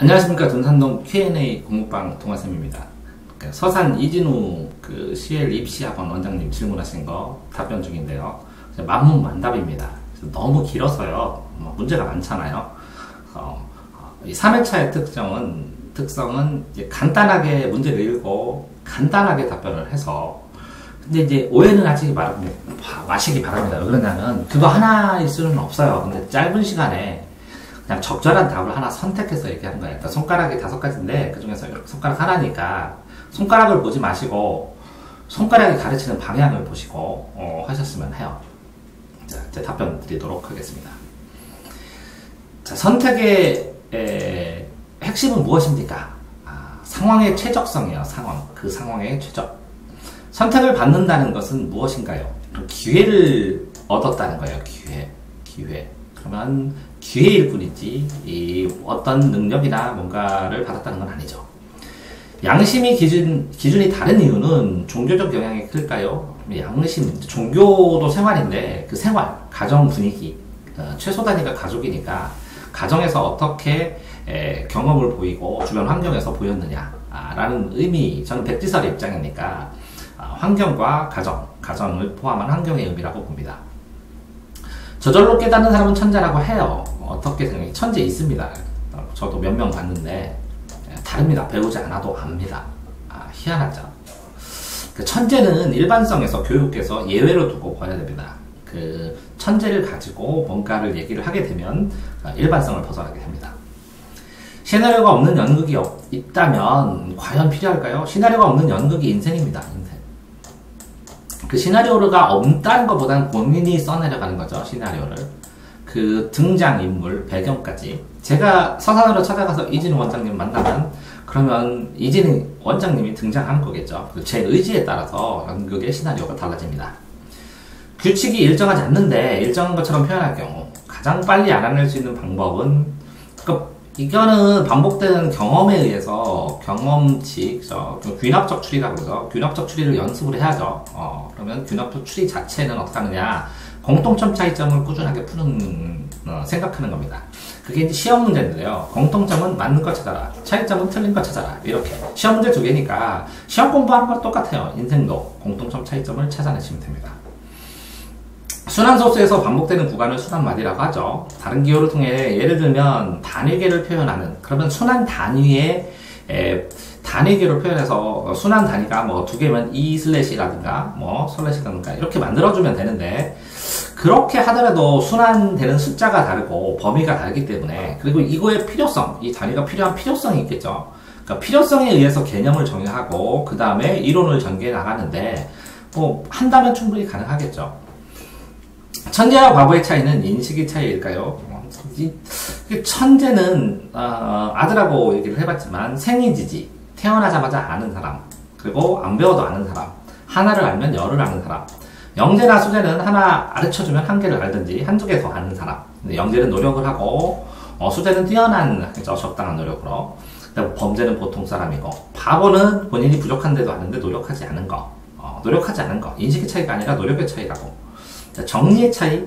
안녕하십니까 dun산동 Q&A 공부방 동화쌤입니다. 그 서산 이진우 그 CL 입시학원 원장님 질문하신 거 답변 중인데요. 만문만답입니다. 너무 길어서요. 뭐 문제가 많잖아요. 어, 이 3회차의 특성은 특성은 간단하게 문제를 읽고 간단하게 답변을 해서 근데 이제 오해는 하지 말, 마시기 바랍니다. 왜 그러냐면 그거 하나일 수는 없어요. 근데 짧은 시간에 그냥 적절한 답을 하나 선택해서 얘기하는 거예요. 그러니까 손가락이 다섯 가지인데 그 중에서 손가락 하나니까 손가락을 보지 마시고 손가락이 가르치는 방향을 보시고 어, 하셨으면 해요. 자, 이제 답변 드리도록 하겠습니다. 자, 선택의 에, 핵심은 무엇입니까? 아, 상황의 최적성이에요. 상황. 그 상황의 최적. 선택을 받는다는 것은 무엇인가요? 기회를 얻었다는 거예요. 기회. 기회. 그러면 기회일 뿐이지 이 어떤 능력이나 뭔가를 받았다는 건 아니죠. 양심이 기준, 기준이 다른 이유는 종교적 영향이 클까요? 양심, 종교도 생활인데 그 생활, 가정 분위기, 어, 최소 단위가 가족이니까 가정에서 어떻게 에, 경험을 보이고 주변 환경에서 보였느냐라는 의미, 저는 백지설의 입장이니까 어, 환경과 가정, 가정을 포함한 환경의 의미라고 봅니다. 저절로 깨닫는 사람은 천재라고 해요. 어떻게 생각해? 천재 있습니다. 저도 몇 명 봤는데 예, 다릅니다. 배우지 않아도 압니다. 아, 희한하죠. 그 천재는 일반성에서 교육에서 예외로 두고 봐야 됩니다. 그 천재를 가지고 뭔가를 얘기를 하게 되면 어, 일반성을 벗어나게 됩니다. 시나리오가 없는 연극이 있다면 과연 필요할까요? 시나리오가 없는 연극이 인생입니다. 인생. 그 시나리오가 없다는 것보다는 본인이 써내려가는 거죠. 시나리오를. 그 등장 인물, 배경까지. 제가 서산으로 찾아가서 이진우 원장님 만나면 그러면 이진우 원장님이 등장하는 거겠죠. 제 의지에 따라서 연극의 시나리오가 달라집니다. 규칙이 일정하지 않는데 일정한 것처럼 표현할 경우 가장 빨리 알아낼 수 있는 방법은 그 이거는 반복되는 경험에 의해서 경험치, 저, 균합적 추리라고 그러죠. 균합적 추리를 연습을 해야죠. 어, 그러면 균합적 추리 자체는 어떻게 하느냐. 공통점 차이점을 꾸준하게 푸는, 어, 생각하는 겁니다. 그게 이제 시험 문제인데요. 공통점은 맞는 것 찾아라. 차이점은 틀린 것 찾아라. 이렇게. 시험 문제 두 개니까 시험 공부하는 것 똑같아요. 인생도 공통점 차이점을 찾아내시면 됩니다. 순환소수에서 반복되는 구간을 순환마디라고 하죠. 다른 기호를 통해 예를 들면 단위계를 표현하는 그러면 순환 단위의 에, 단위계로 표현해서 순환 단위가 뭐 두 개면 e 슬래시라든가 뭐 슬래시라든가 이렇게 만들어주면 되는데 그렇게 하더라도 순환되는 숫자가 다르고 범위가 다르기 때문에 그리고 이거의 필요성 이 단위가 필요한 필요성이 있겠죠. 그러니까 필요성에 의해서 개념을 정의하고 그 다음에 이론을 전개해 나가는데 뭐 한다면 충분히 가능하겠죠. 천재와 바보의 차이는 인식의 차이일까요? 천재는 어, 아들하고 얘기를 해봤지만 생이지지 태어나자마자 아는 사람 그리고 안 배워도 아는 사람 하나를 알면 열을 아는 사람 영재나 수재는 하나 가르쳐주면 한 개를 알든지 한두 개 더 아는 사람. 영재는 노력을 하고 어, 수재는 뛰어난 그죠? 적당한 노력으로. 범죄는 보통 사람이고 바보는 본인이 부족한데도 아는데 노력하지 않은 거. 어, 노력하지 않은 거. 인식의 차이가 아니라 노력의 차이라고 정리의 차이,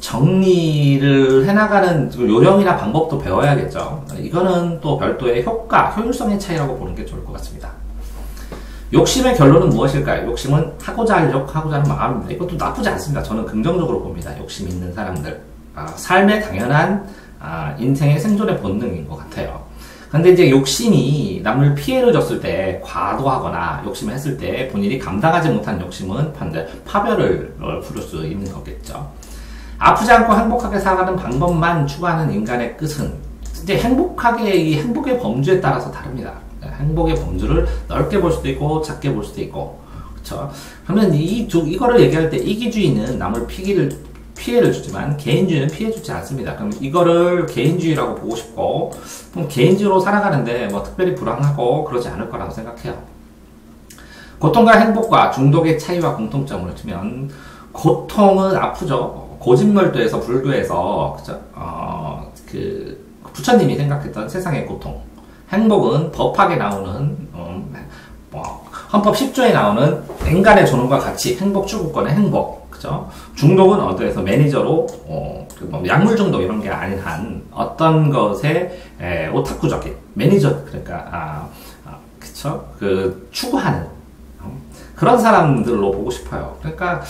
정리를 해나가는 요령이나 방법도 배워야겠죠. 이거는 또 별도의 효과, 효율성의 차이라고 보는 게 좋을 것 같습니다. 욕심의 결론은 무엇일까요? 욕심은 하고자 할 욕, 하고자 하는 마음입니다. 이것도 나쁘지 않습니다. 저는 긍정적으로 봅니다. 욕심 있는 사람들. 아, 삶의 당연한 아, 인생의 생존의 본능인 것 같아요. 근데 이제 욕심이 남을 피해를 줬을 때 과도하거나 욕심을 했을 때 본인이 감당하지 못한 욕심은 반대 파별을 부를 수 있는 거겠죠. 아프지 않고 행복하게 살아가는 방법만 추구하는 인간의 끝은 이제 행복하게 이 행복의 범주에 따라서 다릅니다. 행복의 범주를 넓게 볼 수도 있고 작게 볼 수도 있고 그렇죠. 그러면 이 이거를 얘기할 때 이기주의는 남을 피기를 피해를 주지만 개인주의는 피해 주지 않습니다. 그럼 이거를 개인주의라고 보고 싶고 그럼 개인주의로 살아가는데 뭐 특별히 불안하고 그러지 않을 거라고 생각해요. 고통과 행복과 중독의 차이와 공통점을 두면 고통은 아프죠. 고진멸도에서 불교에서 그죠? 어, 그 부처님이 생각했던 세상의 고통. 행복은 법학에 나오는 음, 뭐 헌법 10조에 나오는 인간의 존엄과 같이 행복 추구권의 행복 그죠? 중독은 어디에서 매니저로 어, 그뭐 약물 중독 이런 게 아닌 한 어떤 것에 에, 오타쿠적인 매니저 그러니까 아, 아 그쵸? 그 추구하는 어? 그런 사람들로 보고 싶어요. 그러니까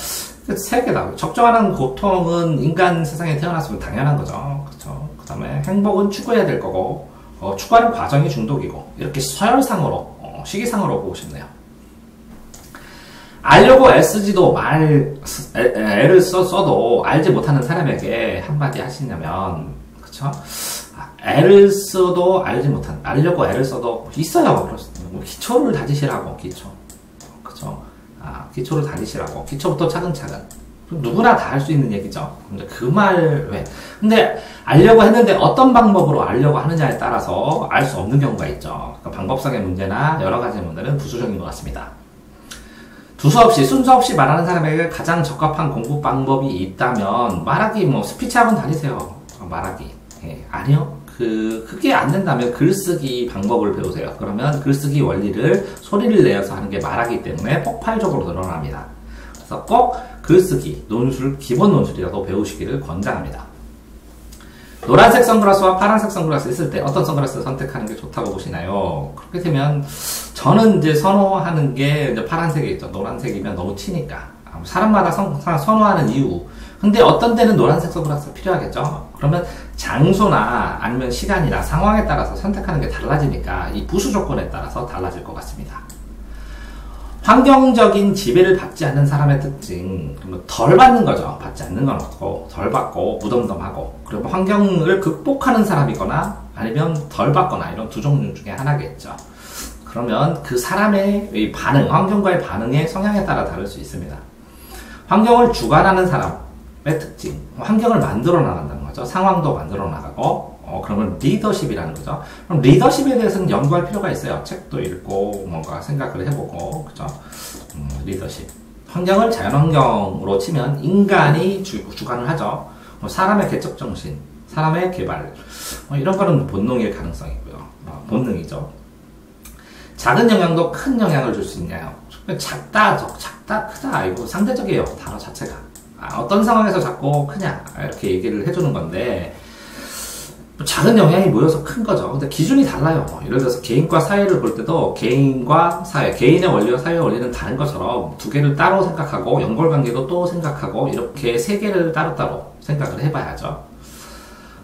그세 개다. 적정한 고통은 인간 세상에 태어났으면 당연한 거죠. 그렇죠. 그다음에 행복은 추구해야 될 거고 어, 추구하는 과정이 중독이고 이렇게 서열상으로 어, 시기상으로 보고 싶네요. 알려고 애쓰지도 말 애, 애를 써, 써도 알지 못하는 사람에게 한마디 하시냐면 그쵸? 아, 애를 써도 알지 못한 알려고 애를 써도 있어요. 뭐 기초를 다지시라고 기초 그쵸? 아, 기초를 다지시라고 기초부터 차근차근 누구나 다 할 수 있는 얘기죠. 근데 그 말 왜? 근데 알려고 했는데 어떤 방법으로 알려고 하느냐에 따라서 알 수 없는 경우가 있죠. 그러니까 방법상의 문제나 여러 가지 문제는 부수적인 것 같습니다. 두서 없이 순서 없이 말하는 사람에게 가장 적합한 공부 방법이 있다면 말하기 뭐 스피치 학원 다니세요. 어, 말하기. 예, 아니요. 그 그게 안 된다면 글쓰기 방법을 배우세요. 그러면 글쓰기 원리를 소리를 내어서 하는 게 말하기 때문에 폭발적으로 늘어납니다. 그래서 꼭 글쓰기, 논술, 기본 논술이라도 배우시기를 권장합니다. 노란색 선글라스와 파란색 선글라스 있을 때 어떤 선글라스 선택하는 게 좋다고 보시나요? 그렇게 되면 저는 이제 선호하는 게 이제 파란색이 있죠. 노란색이면 너무 튀니까. 사람마다 선, 선호하는 이유. 근데 어떤 때는 노란색 선글라스가 필요하겠죠? 그러면 장소나 아니면 시간이나 상황에 따라서 선택하는 게 달라지니까 이 부수 조건에 따라서 달라질 것 같습니다. 환경적인 지배를 받지 않는 사람의 특징, 덜 받는 거죠. 받지 않는 건 없고, 덜 받고, 무덤덤하고, 그리고 환경을 극복하는 사람이거나, 아니면 덜 받거나, 이런 두 종류 중에 하나겠죠. 그러면 그 사람의 반응, 환경과의 반응의 성향에 따라 다를 수 있습니다. 환경을 주관하는 사람의 특징, 환경을 만들어 나간다는 거죠. 상황도 만들어 나가고, 어, 그러면 리더십이라는 거죠. 그럼 리더십에 대해서는 연구할 필요가 있어요. 책도 읽고 뭔가 생각을 해보고 그죠. 음, 리더십. 환경을 자연환경으로 치면 인간이 주, 주관을 하죠. 뭐 사람의 개척 정신, 사람의 개발 뭐 이런 거는 본능일 가능성이고요. 어, 본능이죠. 작은 영향도 큰 영향을 줄 수 있냐요. 작다, 작다, 크다 이거 상대적이에요. 단어 자체가. 아, 어떤 상황에서 작고 크냐 이렇게 얘기를 해주는 건데 작은 영향이 모여서 큰 거죠. 근데 기준이 달라요. 뭐 예를 들어서 개인과 사회를 볼 때도 개인과 사회, 개인의 원리와 사회의 원리는 다른 것처럼 두 개를 따로 생각하고 연골관계도 또 생각하고 이렇게 세 개를 따로따로 생각을 해봐야죠.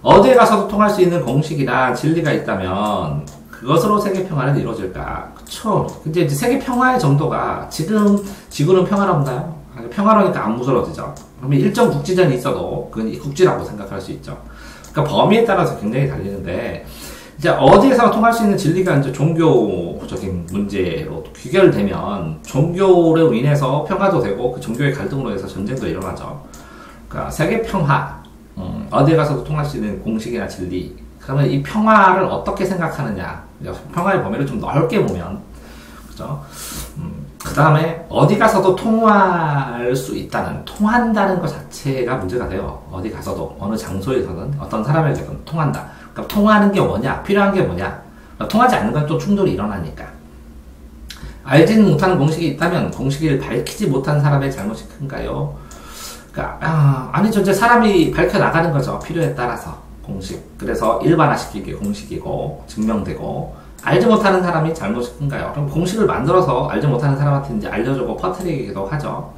어디에 가서도 통할 수 있는 공식이나 진리가 있다면 그것으로 세계 평화는 이루어질까? 그쵸. 근데 이제 세계 평화의 정도가 지금 지구는 평화롭나요? 평화로니까 안 무서워지죠. 그러면 일정 국지전이 있어도 그건 국지라고 생각할 수 있죠. 그러니까 범위에 따라서 굉장히 달리는데 이제 어디에서 통할 수 있는 진리가 이제 종교적인 문제로 귀결되면 종교로 인해서 평화도 되고 그 종교의 갈등으로 해서 전쟁도 일어나죠. 그러니까 세계 평화 음, 어디에 가서도 통할 수 있는 공식이나 진리 그러면 이 평화를 어떻게 생각하느냐 평화의 범위를 좀 넓게 보면 그죠? 음, 그 다음에 어디 가서도 통할 수 있다는, 통한다는 것 자체가 문제가 돼요. 어디 가서도, 어느 장소에서든, 어떤 사람에게든 통한다. 그러니까 통하는 게 뭐냐? 필요한 게 뭐냐? 그러니까 통하지 않는 건 또 충돌이 일어나니까. 알지는 못하는 공식이 있다면 공식을 밝히지 못한 사람의 잘못이 큰가요? 그러니까, 아, 아니죠. 이제 사람이 밝혀나가는 거죠. 필요에 따라서. 공식. 그래서 일반화시키기 공식이고, 증명되고, 알지 못하는 사람이 잘못인가요? 그럼 공식을 만들어서 알지 못하는 사람한테 이제 알려주고 퍼뜨리기도 하죠.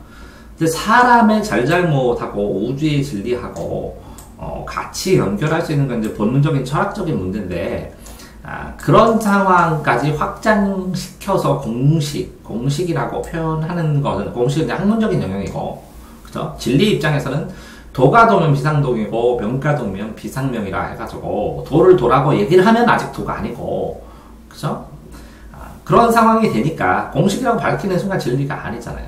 근데 사람의 잘잘못하고 우주의 진리하고 어, 같이 연결할 수 있는 건 이제 본능적인 철학적인 문제인데 아, 그런 상황까지 확장시켜서 공식, 공식이라고 표현하는 것은 공식은 학문적인 영역이고, 그죠? 진리 입장에서는 도가 도면 비상동이고 명가 도면 비상명이라 해가지고 도를 도라고 얘기를 하면 아직 도가 아니고 그죠? 아, 그런 상황이 되니까 공식이라고 밝히는 순간 진리가 아니잖아요.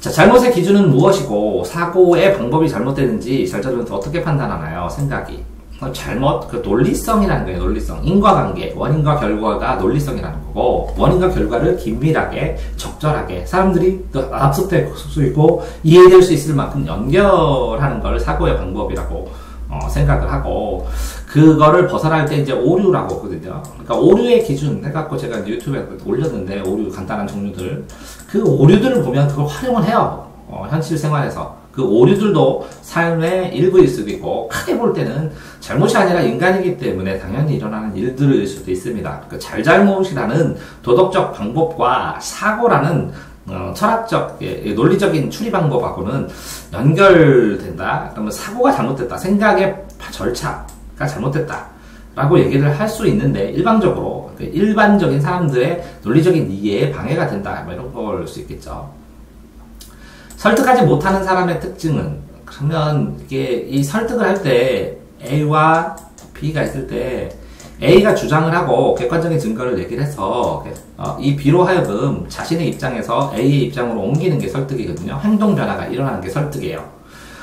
자, 잘못의 기준은 무엇이고 사고의 방법이 잘못되는지 잘잘못 어떻게 판단하나요? 생각이. 어, 잘못 그 논리성이라는 거예요. 논리성. 인과관계, 원인과 결과가 논리성이라는 거고 원인과 결과를 긴밀하게 적절하게 사람들이 압습될 수 있고 이해될 수 있을 만큼 연결하는 걸 사고의 방법이라고 어, 생각을 하고 그거를 벗어날 때 이제 오류라고 하거든요. 그러니까 오류의 기준 해갖고 제가 유튜브에 올렸는데 오류 간단한 종류들 그 오류들을 보면 그걸 활용을 해요. 어, 현실 생활에서 그 오류들도 삶의 일부일 수도 있고 크게 볼 때는 잘못이 아니라 인간이기 때문에 당연히 일어나는 일들일 수도 있습니다. 그 잘잘못이라는 도덕적 방법과 사고라는 어, 철학적, 예, 예, 논리적인 추리 방법하고는 연결된다. 그러면 사고가 잘못됐다. 생각의 절차가 잘못됐다. 라고 얘기를 할 수 있는데, 일방적으로, 그 일반적인 사람들의 논리적인 이해에 방해가 된다. 뭐 이런 걸 수 있겠죠. 설득하지 못하는 사람의 특징은, 그러면 이게 이 설득을 할 때 A와 B가 있을 때, A가 주장을 하고 객관적인 증거를 얘기를 해서 어, 이 B로 하여금 자신의 입장에서 A의 입장으로 옮기는 게 설득이거든요. 행동 변화가 일어나는 게 설득이에요.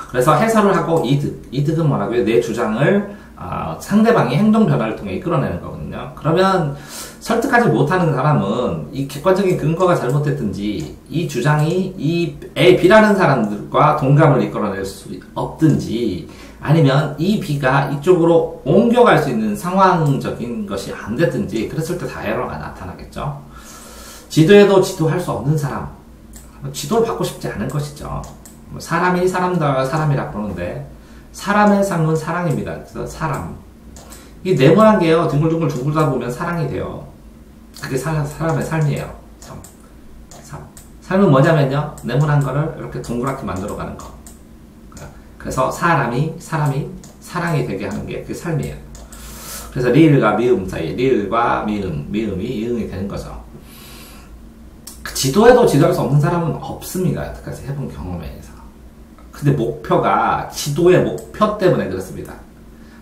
그래서 해설을 하고 이득, 이득은 뭐라고요? 내 주장을 어, 상대방이 행동 변화를 통해 이끌어내는 거거든요. 그러면 설득하지 못하는 사람은 이 객관적인 근거가 잘못됐든지 이 주장이 이 A, B라는 사람들과 동감을 이끌어낼 수 없든지 아니면 이 B가 이쪽으로 옮겨갈 수 있는 상황적인 것이 안 됐든지 그랬을 때다 에러가 나타나겠죠. 지도에도 지도할 수 없는 사람 지도를 받고 싶지 않은 것이죠. 뭐 사람이 사람다 사람이라 그러는데 사람의 삶은 사랑입니다. 그래서 사람 이 네모난 게요 둥글둥글 둥글다 보면 사랑이 돼요. 그게 사, 사람의 삶이에요. 삶. 삶. 삶은 뭐냐면요 네모난 거를 이렇게 동그랗게 만들어가는 거. 그래서 사람이 사람이 사랑이 되게 하는 게 그 삶이에요. 그래서 리을과 미음 사이, 리을과 미음, 미음이 이응이 되는 거죠. 그 지도에도 지도할 수 없는 사람은 없습니다. 여태까지 해본 경험에. 근데 목표가 지도의 목표 때문에 그렇습니다.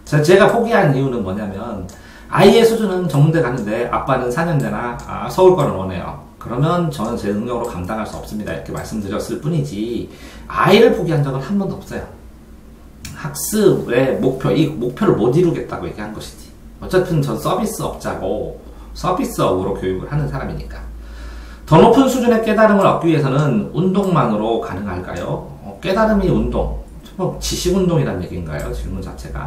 제가 포기한 이유는 뭐냐면 아이의 수준은 정문대 가는데 아빠는 4년제나 아, 서울권을 원해요. 그러면 저는 제 능력으로 감당할 수 없습니다. 이렇게 말씀드렸을 뿐이지 아이를 포기한 적은 한 번도 없어요. 학습의 목표, 이 목표를 못 이루겠다고 얘기한 것이지. 어차피 전 서비스업자고 서비스업으로 교육을 하는 사람이니까. 더 높은 수준의 깨달음을 얻기 위해서는 운동만으로 가능할까요? 어, 깨달음이 운동. 뭐 지식 운동이란 얘기인가요? 질문 자체가.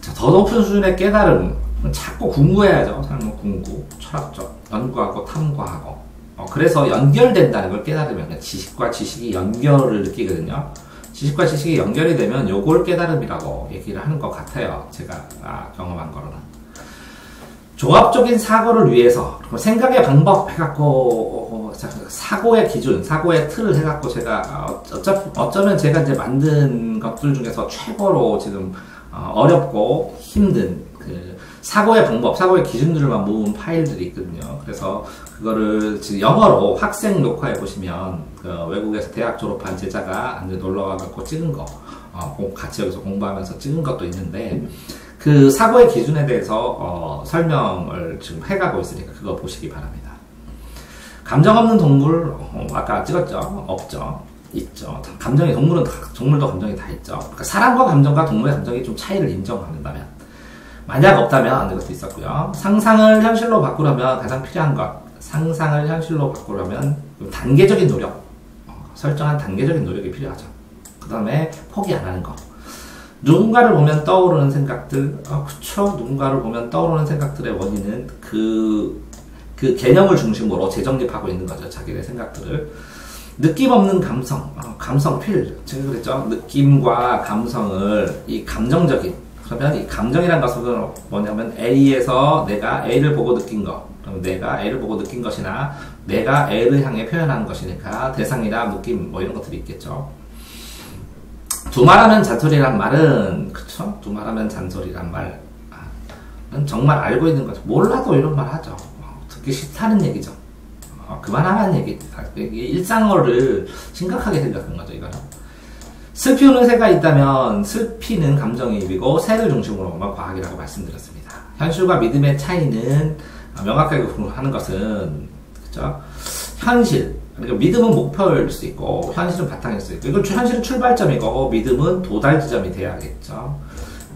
자, 더 높은 수준의 깨달음. 자꾸 공부해야죠. 삶은 공부, 철학적, 연구하고 탐구하고. 어, 그래서 연결된다는 걸 깨달으면 지식과 지식이 연결을 느끼거든요. 지식과 지식이 연결이 되면 요걸 깨달음이라고 얘기를 하는 것 같아요. 제가 아, 경험한 거로는. 종합적인 사고를 위해서 생각의 방법 해갖고 어, 사고의 기준, 사고의 틀을 해갖고 제가 어쩌, 어쩌면 제가 이제 만든 것들 중에서 최고로 지금 어, 어렵고 힘든 그 사고의 방법, 사고의 기준들만 모은 파일들이 있거든요. 그래서 그거를 지금 영어로 학생 녹화해 보시면 그 외국에서 대학 졸업한 제자가 이제 놀러 와갖고 찍은 거, 어, 같이 여기서 공부하면서 찍은 것도 있는데 그 사고의 기준에 대해서 어, 설명을 지금 해가고 있으니까 그거 보시기 바랍니다. 감정 없는 동물 어, 아까 찍었죠? 없죠. 있죠. 감정이 동물은 다, 동물도 감정이 다 있죠. 그러니까 사람과 감정과 동물의 감정이 좀 차이를 인정한다면 만약 없다면 이것도 있었고요. 상상을 현실로 바꾸려면 가장 필요한 것 상상을 현실로 바꾸려면 단계적인 노력, 어, 설정한 단계적인 노력이 필요하죠. 그 다음에 포기 안 하는 거. 누군가를 보면 떠오르는 생각들, 아, 그쵸. 누군가를 보면 떠오르는 생각들의 원인은 그, 그 개념을 중심으로 재정립하고 있는 거죠. 자기의 생각들을. 느낌 없는 감성, 어, 감성 필. 제가 그랬죠. 느낌과 감성을 이 감정적인, 그러면 이 감정이란 것은 뭐냐면 A에서 내가 A를 보고 느낀 거. 내가 A를 보고 느낀 것이나 내가 A를 향해 표현한 것이니까 대상이나 느낌 뭐 이런 것들이 있겠죠. 두말하면 잔소리란 말은 그쵸? 두말하면 잔소리란 말은 정말 알고 있는 거죠. 몰라도 이런 말 하죠. 어, 듣기 싫다는 얘기죠. 어, 그만하라는 얘기. 일상어를 심각하게 생각한 거죠. 이거는. 슬피우는 새가 있다면 슬피는 감정이입이고 새를 중심으로 과학이라고 말씀드렸습니다. 현실과 믿음의 차이는 명확하게 하는 것은 그죠? 현실 그러니까 믿음은 목표일 수 있고 현실은 바탕일 수 있고 이건 현실은 출발점이고 믿음은 도달 지점이 돼야겠죠.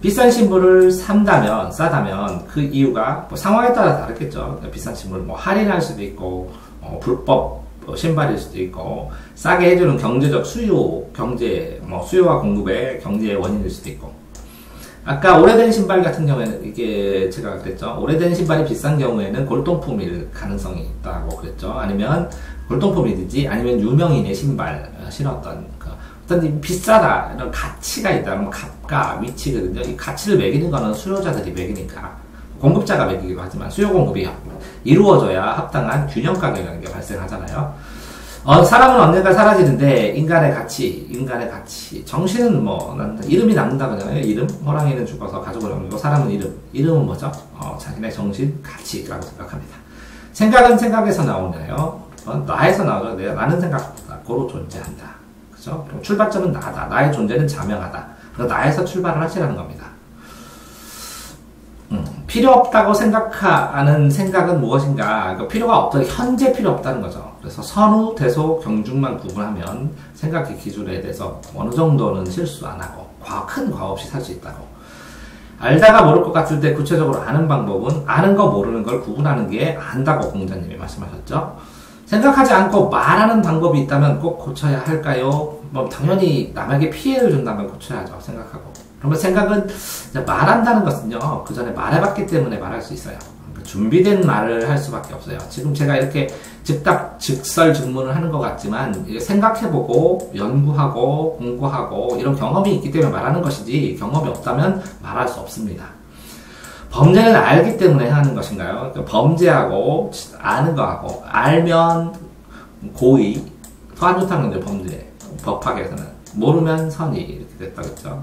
비싼 신부를 산다면 싸다면 그 이유가 뭐 상황에 따라 다르겠죠. 비싼 신부를 뭐 할인할 수도 있고 어, 불법 신발일 수도 있고 싸게 해주는 경제적 수요 경제 뭐 수요와 공급의 경제의 원인일 수도 있고 아까 오래된 신발 같은 경우에는 이게 제가 그랬죠. 오래된 신발이 비싼 경우에는 골동품일 가능성이 있다고 그랬죠. 아니면 골동품이든지 아니면 유명인의 신발 어, 신었던 그 어떤 비싸다 이런 가치가 있다. 뭐 값과 위치거든요. 이 가치를 매기는 거는 수요자들이 매기니까 공급자가 매기기도 하지만 수요 공급이 이루어져야 합당한 균형 가격이라는 게 발생하잖아요. 어, 사람은 언젠가 사라지는데 인간의 가치, 인간의 가치, 정신은 뭐 이름이 남는다 그러잖아요. 이름, 호랑이는 죽어서 가족을 남기고 사람은 이름, 이름은 뭐죠? 어, 자기네 정신, 가치라고 생각합니다. 생각은 생각에서 나오나요? 어, 나에서 나오죠. 내가 나는 생각보다 고로 존재한다. 그죠? 출발점은 나다. 나의 존재는 자명하다. 나에서 출발을 하시라는 겁니다. 음, 필요 없다고 생각하는 생각은 무엇인가? 그 필요가 없다. 현재 필요 없다는 거죠. 그래서 선후, 대소, 경중만 구분하면 생각의 기준에 대해서 어느 정도는 실수 안 하고 과, 큰 과업 없이 살 수 있다고. 알다가 모를 것 같을 때 구체적으로 아는 방법은 아는 거 모르는 걸 구분하는 게 안다고 공자님이 말씀하셨죠. 생각하지 않고 말하는 방법이 있다면 꼭 고쳐야 할까요? 뭐 당연히 남에게 피해를 준다면 고쳐야죠. 생각하고. 그러면 생각은 말한다는 것은요, 그 전에 말해봤기 때문에 말할 수 있어요. 그러니까 준비된 말을 할 수밖에 없어요. 지금 제가 이렇게 즉답, 즉설 증문을 하는 것 같지만, 생각해보고, 연구하고, 공부하고, 이런 경험이 있기 때문에 말하는 것이지, 경험이 없다면 말할 수 없습니다. 범죄는 알기 때문에 하는 것인가요? 그러니까 범죄하고, 아는 거하고, 알면 고의, 더 안 좋다는 건데, 범죄. 법학에서는. 모르면 선의. 이렇게 됐다, 그죠?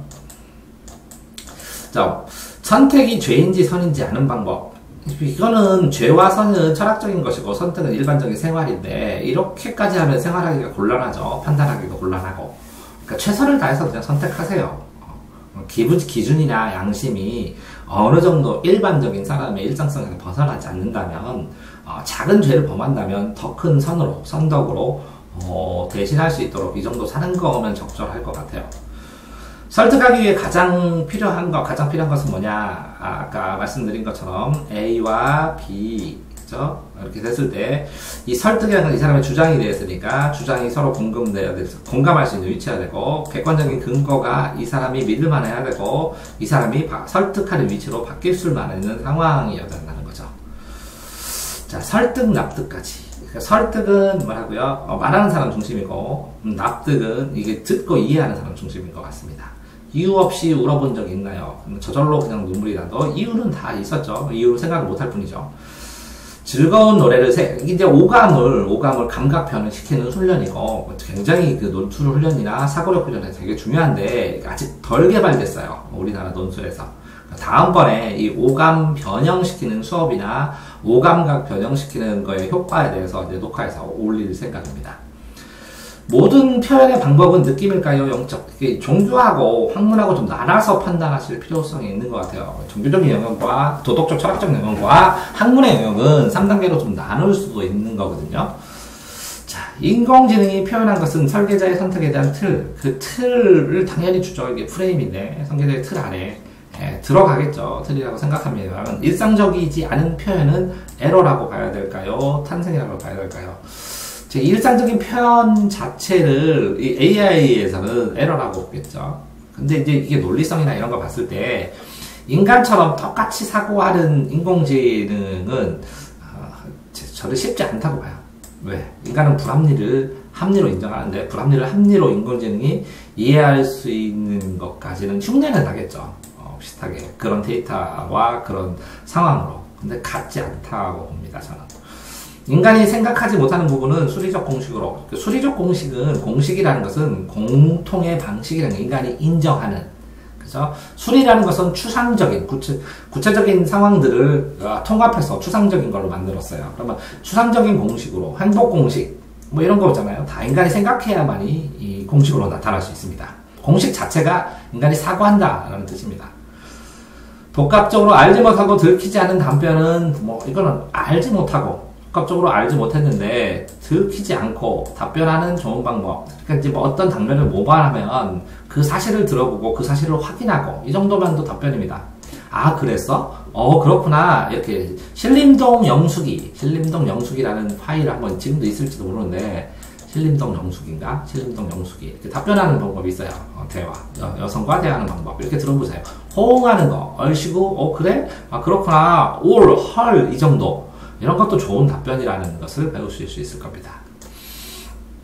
자, 선택이 죄인지 선인지 아는 방법. 이거는 죄와 선은 철학적인 것이고 선택은 일반적인 생활인데 이렇게까지 하면 생활하기가 곤란하죠. 판단하기가 곤란하고. 그러니까 최선을 다해서 그냥 선택하세요. 어, 기분, 기준이나 양심이 어느 정도 일반적인 사람의 일상성에서 벗어나지 않는다면 어, 작은 죄를 범한다면 더 큰 선으로 선덕으로 어, 대신할 수 있도록 이 정도 사는 거면 적절할 것 같아요. 설득하기 위해 가장 필요한 것, 가장 필요한 것은 뭐냐? 아까 말씀드린 것처럼 A와 B? 이렇게 됐을 때, 이 설득이라는 건 이 사람의 주장이 되었으니까, 주장이 서로 공감돼야 돼, 공감할 수 있는 위치가 되고, 객관적인 근거가 이 사람이 믿을만 해야 되고, 이 사람이 바, 설득하는 위치로 바뀔 수만 있는 상황이어야 된다는 거죠. 자, 설득, 납득까지. 그러니까 설득은 뭐라고요? 어, 말하는 사람 중심이고, 음, 납득은 이게 듣고 이해하는 사람 중심인 것 같습니다. 이유 없이 울어본 적 있나요? 저절로 그냥 눈물이 나도 이유는 다 있었죠. 이유를 생각을 못할 뿐이죠. 즐거운 노래를 세, 이제 오감을, 오감을 감각변을 시키는 훈련이고, 굉장히 그 논술 훈련이나 사고력 훈련이 되게 중요한데, 아직 덜 개발됐어요. 우리나라 논술에서. 다음번에 이 오감 변형시키는 수업이나 오감각 변형시키는 거의 효과에 대해서 이제 녹화해서 올릴 생각입니다. 모든 표현의 방법은 느낌일까요? 영적. 종교하고 학문하고 좀 나눠서 판단하실 필요성이 있는 것 같아요. 종교적인 영역과 도덕적 철학적 영역과 학문의 영역은 3단계로 좀 나눌 수도 있는 거거든요. 자, 인공지능이 표현한 것은 설계자의 선택에 대한 틀, 그 틀을 당연히 주죠. 이게 프레임인데, 설계자의 틀 안에 예, 들어가겠죠. 틀이라고 생각합니다. 일상적이지 않은 표현은 에러라고 봐야 될까요? 탄생이라고 봐야 될까요? 제 일상적인 표현 자체를 AI에서는 에러라고 보겠죠. 근데 이제 이게 논리성이나 이런 거 봤을 때 인간처럼 똑같이 사고하는 인공지능은 어, 저를 쉽지 않다고 봐요. 왜? 인간은 불합리를 합리로 인정하는데 불합리를 합리로 인공지능이 이해할 수 있는 것까지는 흉내는 나겠죠. 어, 비슷하게 그런 데이터와 그런 상황으로. 근데 같지 않다고 봅니다. 저는. 인간이 생각하지 못하는 부분은 수리적 공식으로 그 수리적 공식은 공식이라는 것은 공통의 방식이라는 인간이 인정하는 그죠? 수리라는 것은 추상적인 구체, 구체적인 상황들을 어, 통합해서 추상적인 걸로 만들었어요. 그러면 추상적인 공식으로 행복 공식 뭐 이런 거 있잖아요. 다 인간이 생각해야만이 이 공식으로 나타날 수 있습니다. 공식 자체가 인간이 사고한다 라는 뜻입니다. 복합적으로 알지 못하고 들키지 않은 답변은 뭐 이거는 알지 못하고 적극적으로 알지 못했는데 들키지 않고 답변하는 좋은 방법. 그러니까 이제 뭐 어떤 장면을 모발하면 그 사실을 들어보고 그 사실을 확인하고 이 정도만도 답변입니다. 아 그랬어? 어 그렇구나 이렇게 신림동 영숙이 신림동 영숙이라는 파일을 한번 지금도 있을지도 모르는데 신림동 영숙인가? 신림동 영숙이. 이렇게 답변하는 방법이 있어요. 어, 대화. 여, 성과 대화하는 방법. 이렇게 들어보세요. 호응하는 거. 얼씨구, 어, 그래? 아, 그렇구나. 올, 헐, 이 정도. 이런 것도 좋은 답변이라는 것을 배우실 수 있을 겁니다.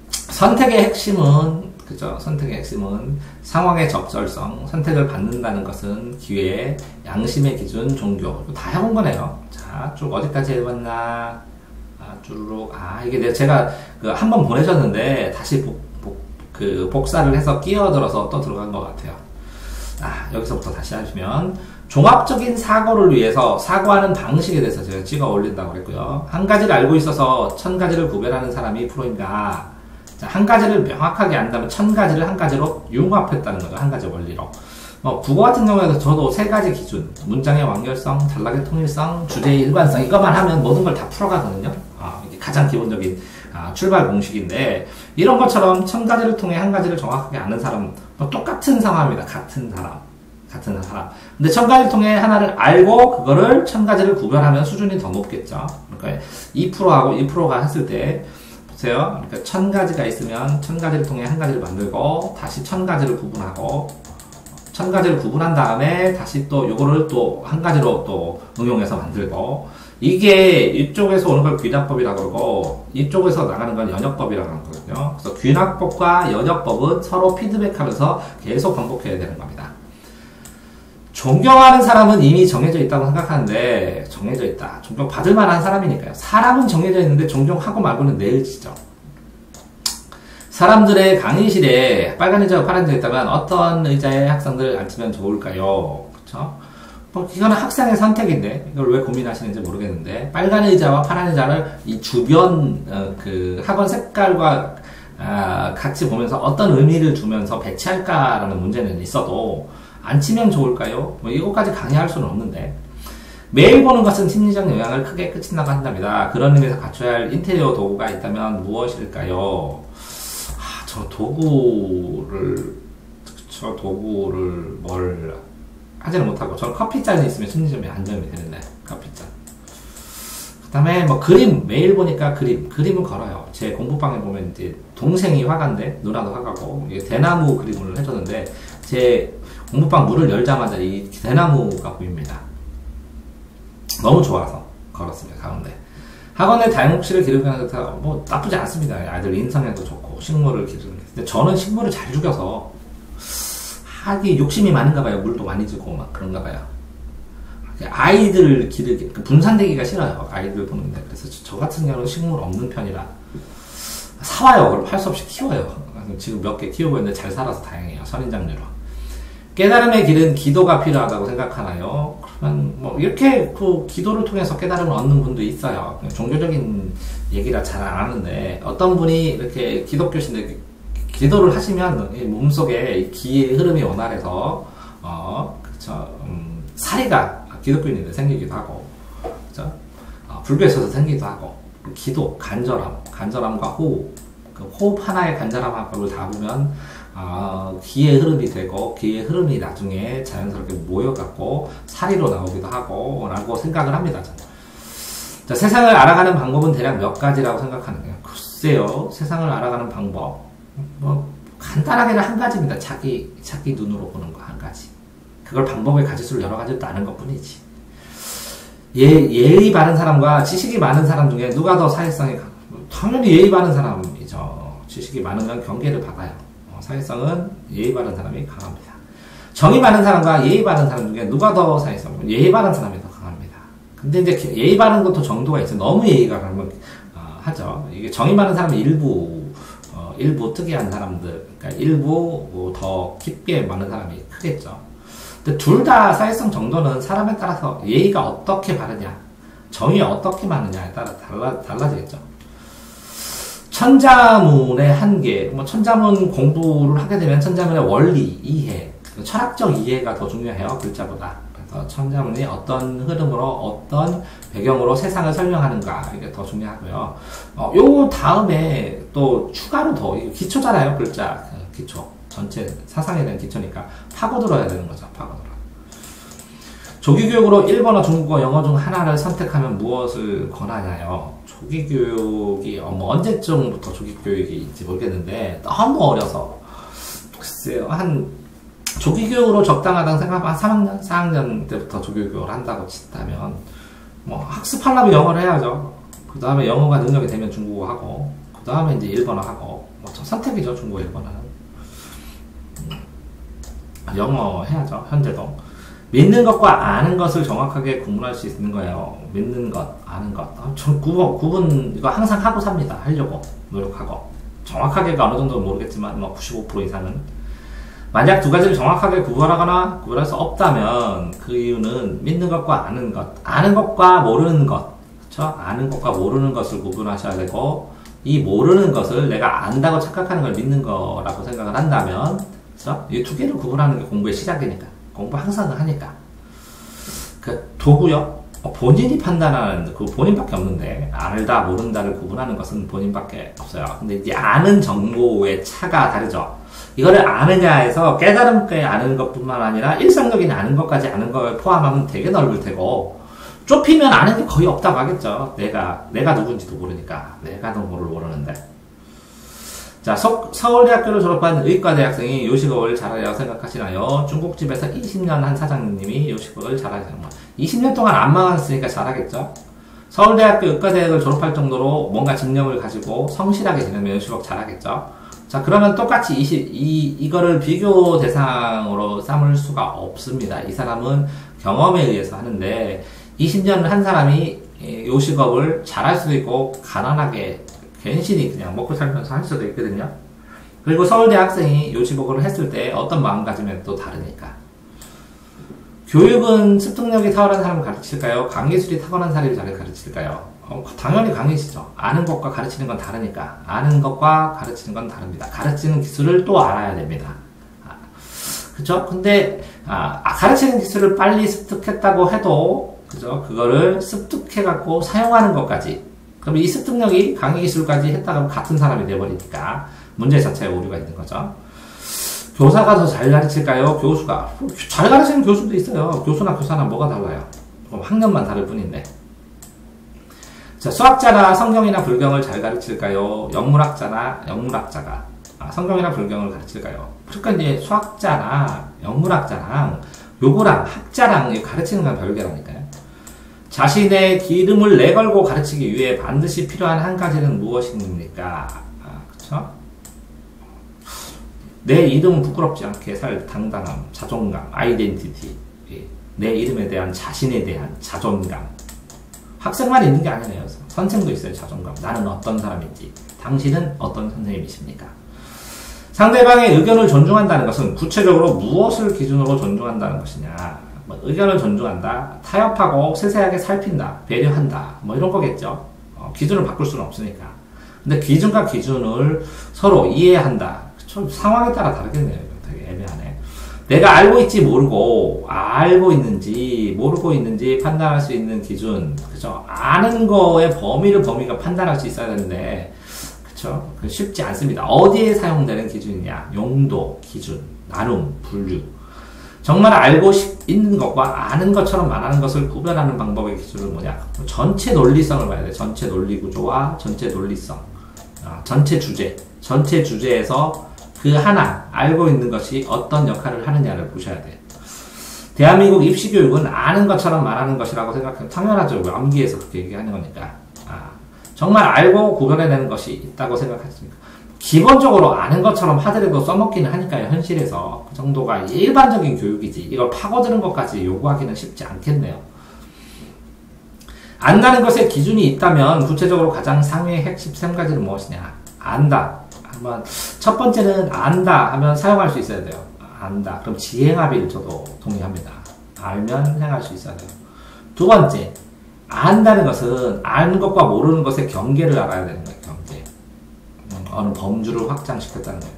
선택의 핵심은 그죠? 선택의 핵심은 상황의 적절성, 선택을 받는다는 것은 기회, 양심의 기준, 종교. 다 해본 거네요. 자, 쭉 어디까지 해봤나? 아, 쭈루룩. 아, 이게 제가 그 한 번 보내셨는데 다시 복, 복, 그 복사를 해서 끼어들어서 또 들어간 것 같아요. 아, 여기서부터 다시 하시면 종합적인 사고를 위해서 사고하는 방식에 대해서 제가 찍어 올린다고 했고요. 한 가지를 알고 있어서 천 가지를 구별하는 사람이 프로입니다. 자, 한 가지를 명확하게 안다면 천 가지를 한 가지로 융합했다는 거죠. 한 가지 원리로. 뭐 국어 같은 경우에도 저도 세 가지 기준, 문장의 완결성, 단락의 통일성, 주제의 일관성 이것만 하면 모든 걸 다 풀어가거든요. 아, 이게 가장 기본적인 아, 출발 공식인데 이런 것처럼 천 가지를 통해 한 가지를 정확하게 아는 사람, 뭐 똑같은 상황입니다. 같은 사람. 같은 사람. 근데 천 가지를 통해 하나를 알고 그거를 천 가지를 구별하면 수준이 더 높겠죠. 그러니까 2%하고 2%가 했을 때 보세요. 그러니까 천 가지가 있으면 천 가지를 통해 한 가지를 만들고 다시 천 가지를 구분하고 천 가지를 구분한 다음에 다시 또 요거를 또 한 가지로 또 응용해서 만들고 이게 이쪽에서 오는 걸 귀납법이라고 그러고 이쪽에서 나가는 건 연역법이라고 하거든요. 그래서 귀납법과 연역법은 서로 피드백하면서 계속 반복해야 되는 겁니다. 존경하는 사람은 이미 정해져 있다고 생각하는데 정해져 있다. 존경 받을 만한 사람이니까요. 사람은 정해져 있는데 존경하고 말고는 내일지죠. 사람들의 강의실에 빨간 의자와 파란 의자 있다면 어떤 의자에 학생들 앉으면 좋을까요? 그렇죠? 뭐 이거는 학생의 선택인데 이걸 왜 고민하시는지 모르겠는데 빨간 의자와 파란 의자를 이 주변 어, 그 학원 색깔과 아, 같이 보면서 어떤 의미를 주면서 배치할까라는 문제는 있어도 안 치면 좋을까요? 뭐 이것까지 강의할 수는 없는데 매일 보는 것은 심리적 영향을 크게 끼친다고 한답니다. 그런 의미에서 갖춰야 할 인테리어 도구가 있다면 무엇일까요? 아, 저 도구를 저 도구를 뭘 하지는 못하고 저는 커피잔이 있으면 심리적인 안정이 되는데 커피잔 그 다음에 뭐 그림 매일 보니까 그림 그림을 걸어요 제 공부방에 보면 이제 동생이 화가인데 누나도 화가고 대나무 그림을 해줬는데 제 공부방 문을 열자마자 이 대나무가 보입니다. 너무 좋아서 걸었습니다. 가운데. 학원에 다육식을 기르는 것도 뭐 나쁘지 않습니다. 아이들 인성에도 좋고 식물을 기르는 게. 근데 저는 식물을 잘 죽여서 하기 욕심이 많은가 봐요. 물도 많이 주고 막 그런가 봐요. 아이들 기르기 그 분산되기가 싫어요. 아이들 보는데 그래서 저 같은 경우는 식물 없는 편이라 사와요. 그럼 할 수 없이 키워요. 지금 몇 개 키우고 있는데 잘 살아서 다행이에요. 선인장류로. 깨달음의 길은 기도가 필요하다고 생각하나요? 그러면 뭐 이렇게 그 기도를 통해서 깨달음을 얻는 분도 있어요. 종교적인 얘기라 잘 안 하는데 어떤 분이 이렇게 기독교신데 기도를 하시면 몸속에 기의 흐름이 원활해서 어 그쵸 음, 사리가 기독교인인데 생기기도 하고 그죠 어, 불교에서도 생기기도 하고 기도 간절함 간절함과 호흡 그 호흡 하나의 간절함을 다 보면 어, 기의 흐름이 되고 기의 흐름이 나중에 자연스럽게 모여갖고 사리로 나오기도 하고 라고 생각을 합니다. 자, 세상을 알아가는 방법은 대략 몇 가지라고 생각하는데요. 글쎄요, 세상을 알아가는 방법 뭐 간단하게는 한 가지입니다. 자기 자기 눈으로 보는 거 한 가지. 그걸 방법의 가지수를 여러 가지도 아는 것뿐이지. 예, 예의 바른 사람과 지식이 많은 사람 중에 누가 더 사회성이 당연히 예의 바른 사람이죠. 지식이 많으면 경계를 받아요. 사회성은 예의 바른 사람이 강합니다. 정이 많은 사람과 예의 바른 사람 중에 누가 더 사회성? 예의 바른 사람이 더 강합니다. 근데 이제 예의 바른 것도 정도가 있어요. 너무 예의가 강하면 어, 하죠. 이게 정이 많은 사람은 일부 어, 일부 특이한 사람들, 그러니까 일부 뭐 더 깊게 많은 사람이 크겠죠. 근데 둘 다 사회성 정도는 사람에 따라서 예의가 어떻게 바르냐, 정이 어떻게 많느냐에 따라 달라 달라지겠죠. 천자문의 한계, 뭐 천자문 공부를 하게 되면 천자문의 원리, 이해, 철학적 이해가 더 중요해요, 글자보다. 그래서 천자문이 어떤 흐름으로, 어떤 배경으로 세상을 설명하는가, 이게 더 중요하고요. 어, 요 다음에 또 추가로 더, 기초잖아요, 글자. 그 기초. 전체 사상에 대한 기초니까 파고들어야 되는 거죠, 파고들어. 조기교육으로 일본어, 중국어, 영어 중 하나를 선택하면 무엇을 권하냐요? 조기 교육이 뭐 언제쯤부터 조기 교육이 있지 모르겠는데 너무 어려서 글쎄요 한 조기 교육으로 적당하다고 생각하면 한 3학년, 4학년 때부터 조기 교육을 한다고 친다면 뭐 학습하려면 영어를 해야죠. 그 다음에 영어가 능력이 되면 중국어 하고 그 다음에 이제 일본어 하고 뭐 선택이죠 중국어 일본어는 음. 영어 해야죠 현재도 믿는 것과 아는 것을 정확하게 구분할 수 있는 거예요. 믿는 것, 아는 것. 아, 전 구분, 구분, 이거 항상 하고 삽니다. 하려고. 노력하고. 정확하게가 어느 정도 모르겠지만, 뭐, 95% 이상은. 만약 두 가지를 정확하게 구분하거나 구분할 수 없다면, 그 이유는 믿는 것과 아는 것. 아는 것과 모르는 것. 그쵸? 아는 것과 모르는 것을 구분하셔야 되고, 이 모르는 것을 내가 안다고 착각하는 걸 믿는 거라고 생각을 한다면, 그쵸? 이두 개를 구분하는 게 공부의 시작이니까. 공부 항상 하니까. 그 도구요. 어, 본인이 판단하는 그 본인밖에 없는데 알다 모른다를 구분하는 것은 본인밖에 없어요. 근데 이제 아는 정보의 차가 다르죠. 이거를 아느냐 해서 깨달음게 아는 것뿐만 아니라 일상적인 아는 것까지 아는 걸 포함하면 되게 넓을 테고 좁히면 아는 게 거의 없다고 하겠죠. 내가 내가 누군지도 모르니까 내가 정보를 모르는데. 자, 서, 울대학교를 졸업한 의과 대학생이 요식업을 잘하려고 생각하시나요? 중국집에서 20년 한 사장님이 요식업을 잘하시나요? 20년 동안 안 망했으니까 잘하겠죠? 서울대학교 의과대학을 졸업할 정도로 뭔가 집념을 가지고 성실하게 지내면 요식업 잘하겠죠? 자, 그러면 똑같이 20, 이, 이거를 비교 대상으로 삼을 수가 없습니다. 이 사람은 경험에 의해서 하는데, 20년 한 사람이 요식업을 잘할 수도 있고, 가난하게 괜시히 그냥 먹고 살면서 할 수도 있거든요. 그리고 서울대 학생이 요지복을 했을 때 어떤 마음가짐에 또 다르니까. 교육은 습득력이 탁월한 사람을 가르칠까요? 강의술이 탁월한 사람을 잘 가르칠까요? 어, 당연히 강의시죠. 아는 것과 가르치는 건 다르니까. 아는 것과 가르치는 건 다릅니다. 가르치는 기술을 또 알아야 됩니다. 아, 그죠? 근데, 아, 아 가르치는 기술을 빨리 습득했다고 해도, 그죠? 그거를 습득해갖고 사용하는 것까지 그럼 이 습득력이 강의 기술까지 했다가 같은 사람이 돼버리니까 문제 자체에 오류가 있는 거죠. 교사가 더 잘 가르칠까요? 교수가 잘 가르치는 교수도 있어요. 교수나 교사나 뭐가 달라요? 학년만 다를 뿐인데. 자, 수학자나 성경이나 불경을 잘 가르칠까요? 영문학자나 영문학자가 아, 성경이나 불경을 가르칠까요? 그러니까 이제 수학자나 영문학자랑 요거랑 학자랑 가르치는 건 별개라니까요. 자신의 기름을 내걸고 가르치기 위해 반드시 필요한 한 가지는 무엇입니까? 아, 그쵸? 내 이름은 부끄럽지 않게 살 당당함, 자존감, 아이덴티티. 예. 내 이름에 대한 자신에 대한 자존감. 학생만 있는 게 아니네요. 선생도 있어요, 자존감. 나는 어떤 사람인지. 당신은 어떤 선생님이십니까? 상대방의 의견을 존중한다는 것은 구체적으로 무엇을 기준으로 존중한다는 것이냐? 뭐 의견을 존중한다, 타협하고 세세하게 살핀다, 배려한다, 뭐 이런 거겠죠. 어, 기준을 바꿀 수는 없으니까. 근데 기준과 기준을 서로 이해한다. 좀 상황에 따라 다르겠네요. 되게 애매하네. 내가 알고 있지 모르고 알고 있는지 모르고 있는지 판단할 수 있는 기준, 그죠? 아는 거의 범위를 범위가 판단할 수 있어야 되는데, 그죠? 쉽지 않습니다. 어디에 사용되는 기준이냐? 용도, 기준, 나눔, 분류. 정말 알고 있는 것과 아는 것처럼 말하는 것을 구별하는 방법의 기준은 뭐냐? 전체 논리성을 봐야 돼. 전체 논리 구조와 전체 논리성. 아, 전체 주제. 전체 주제에서 그 하나, 알고 있는 것이 어떤 역할을 하느냐를 보셔야 돼. 대한민국 입시교육은 아는 것처럼 말하는 것이라고 생각해요. 당연하죠. 암기해서 그렇게 얘기하는 거니까. 아, 정말 알고 구별해내는 것이 있다고 생각하십니까? 기본적으로 아는 것처럼 하더라도 써먹기는 하니까요, 현실에서. 그 정도가 일반적인 교육이지. 이걸 파고드는 것까지 요구하기는 쉽지 않겠네요. 안다는 것에 기준이 있다면 구체적으로 가장 상위의 핵심 세 가지는 무엇이냐? 안다. 한번 첫 번째는 안다 하면 사용할 수 있어야 돼요. 안다. 그럼 지행합의를 저도 동의합니다. 알면 행할 수 있어야 돼요. 두 번째, 안다는 것은 아는 것과 모르는 것의 경계를 알아야 되는 거예요. 어느 범주를 확장시켰다는 거예요.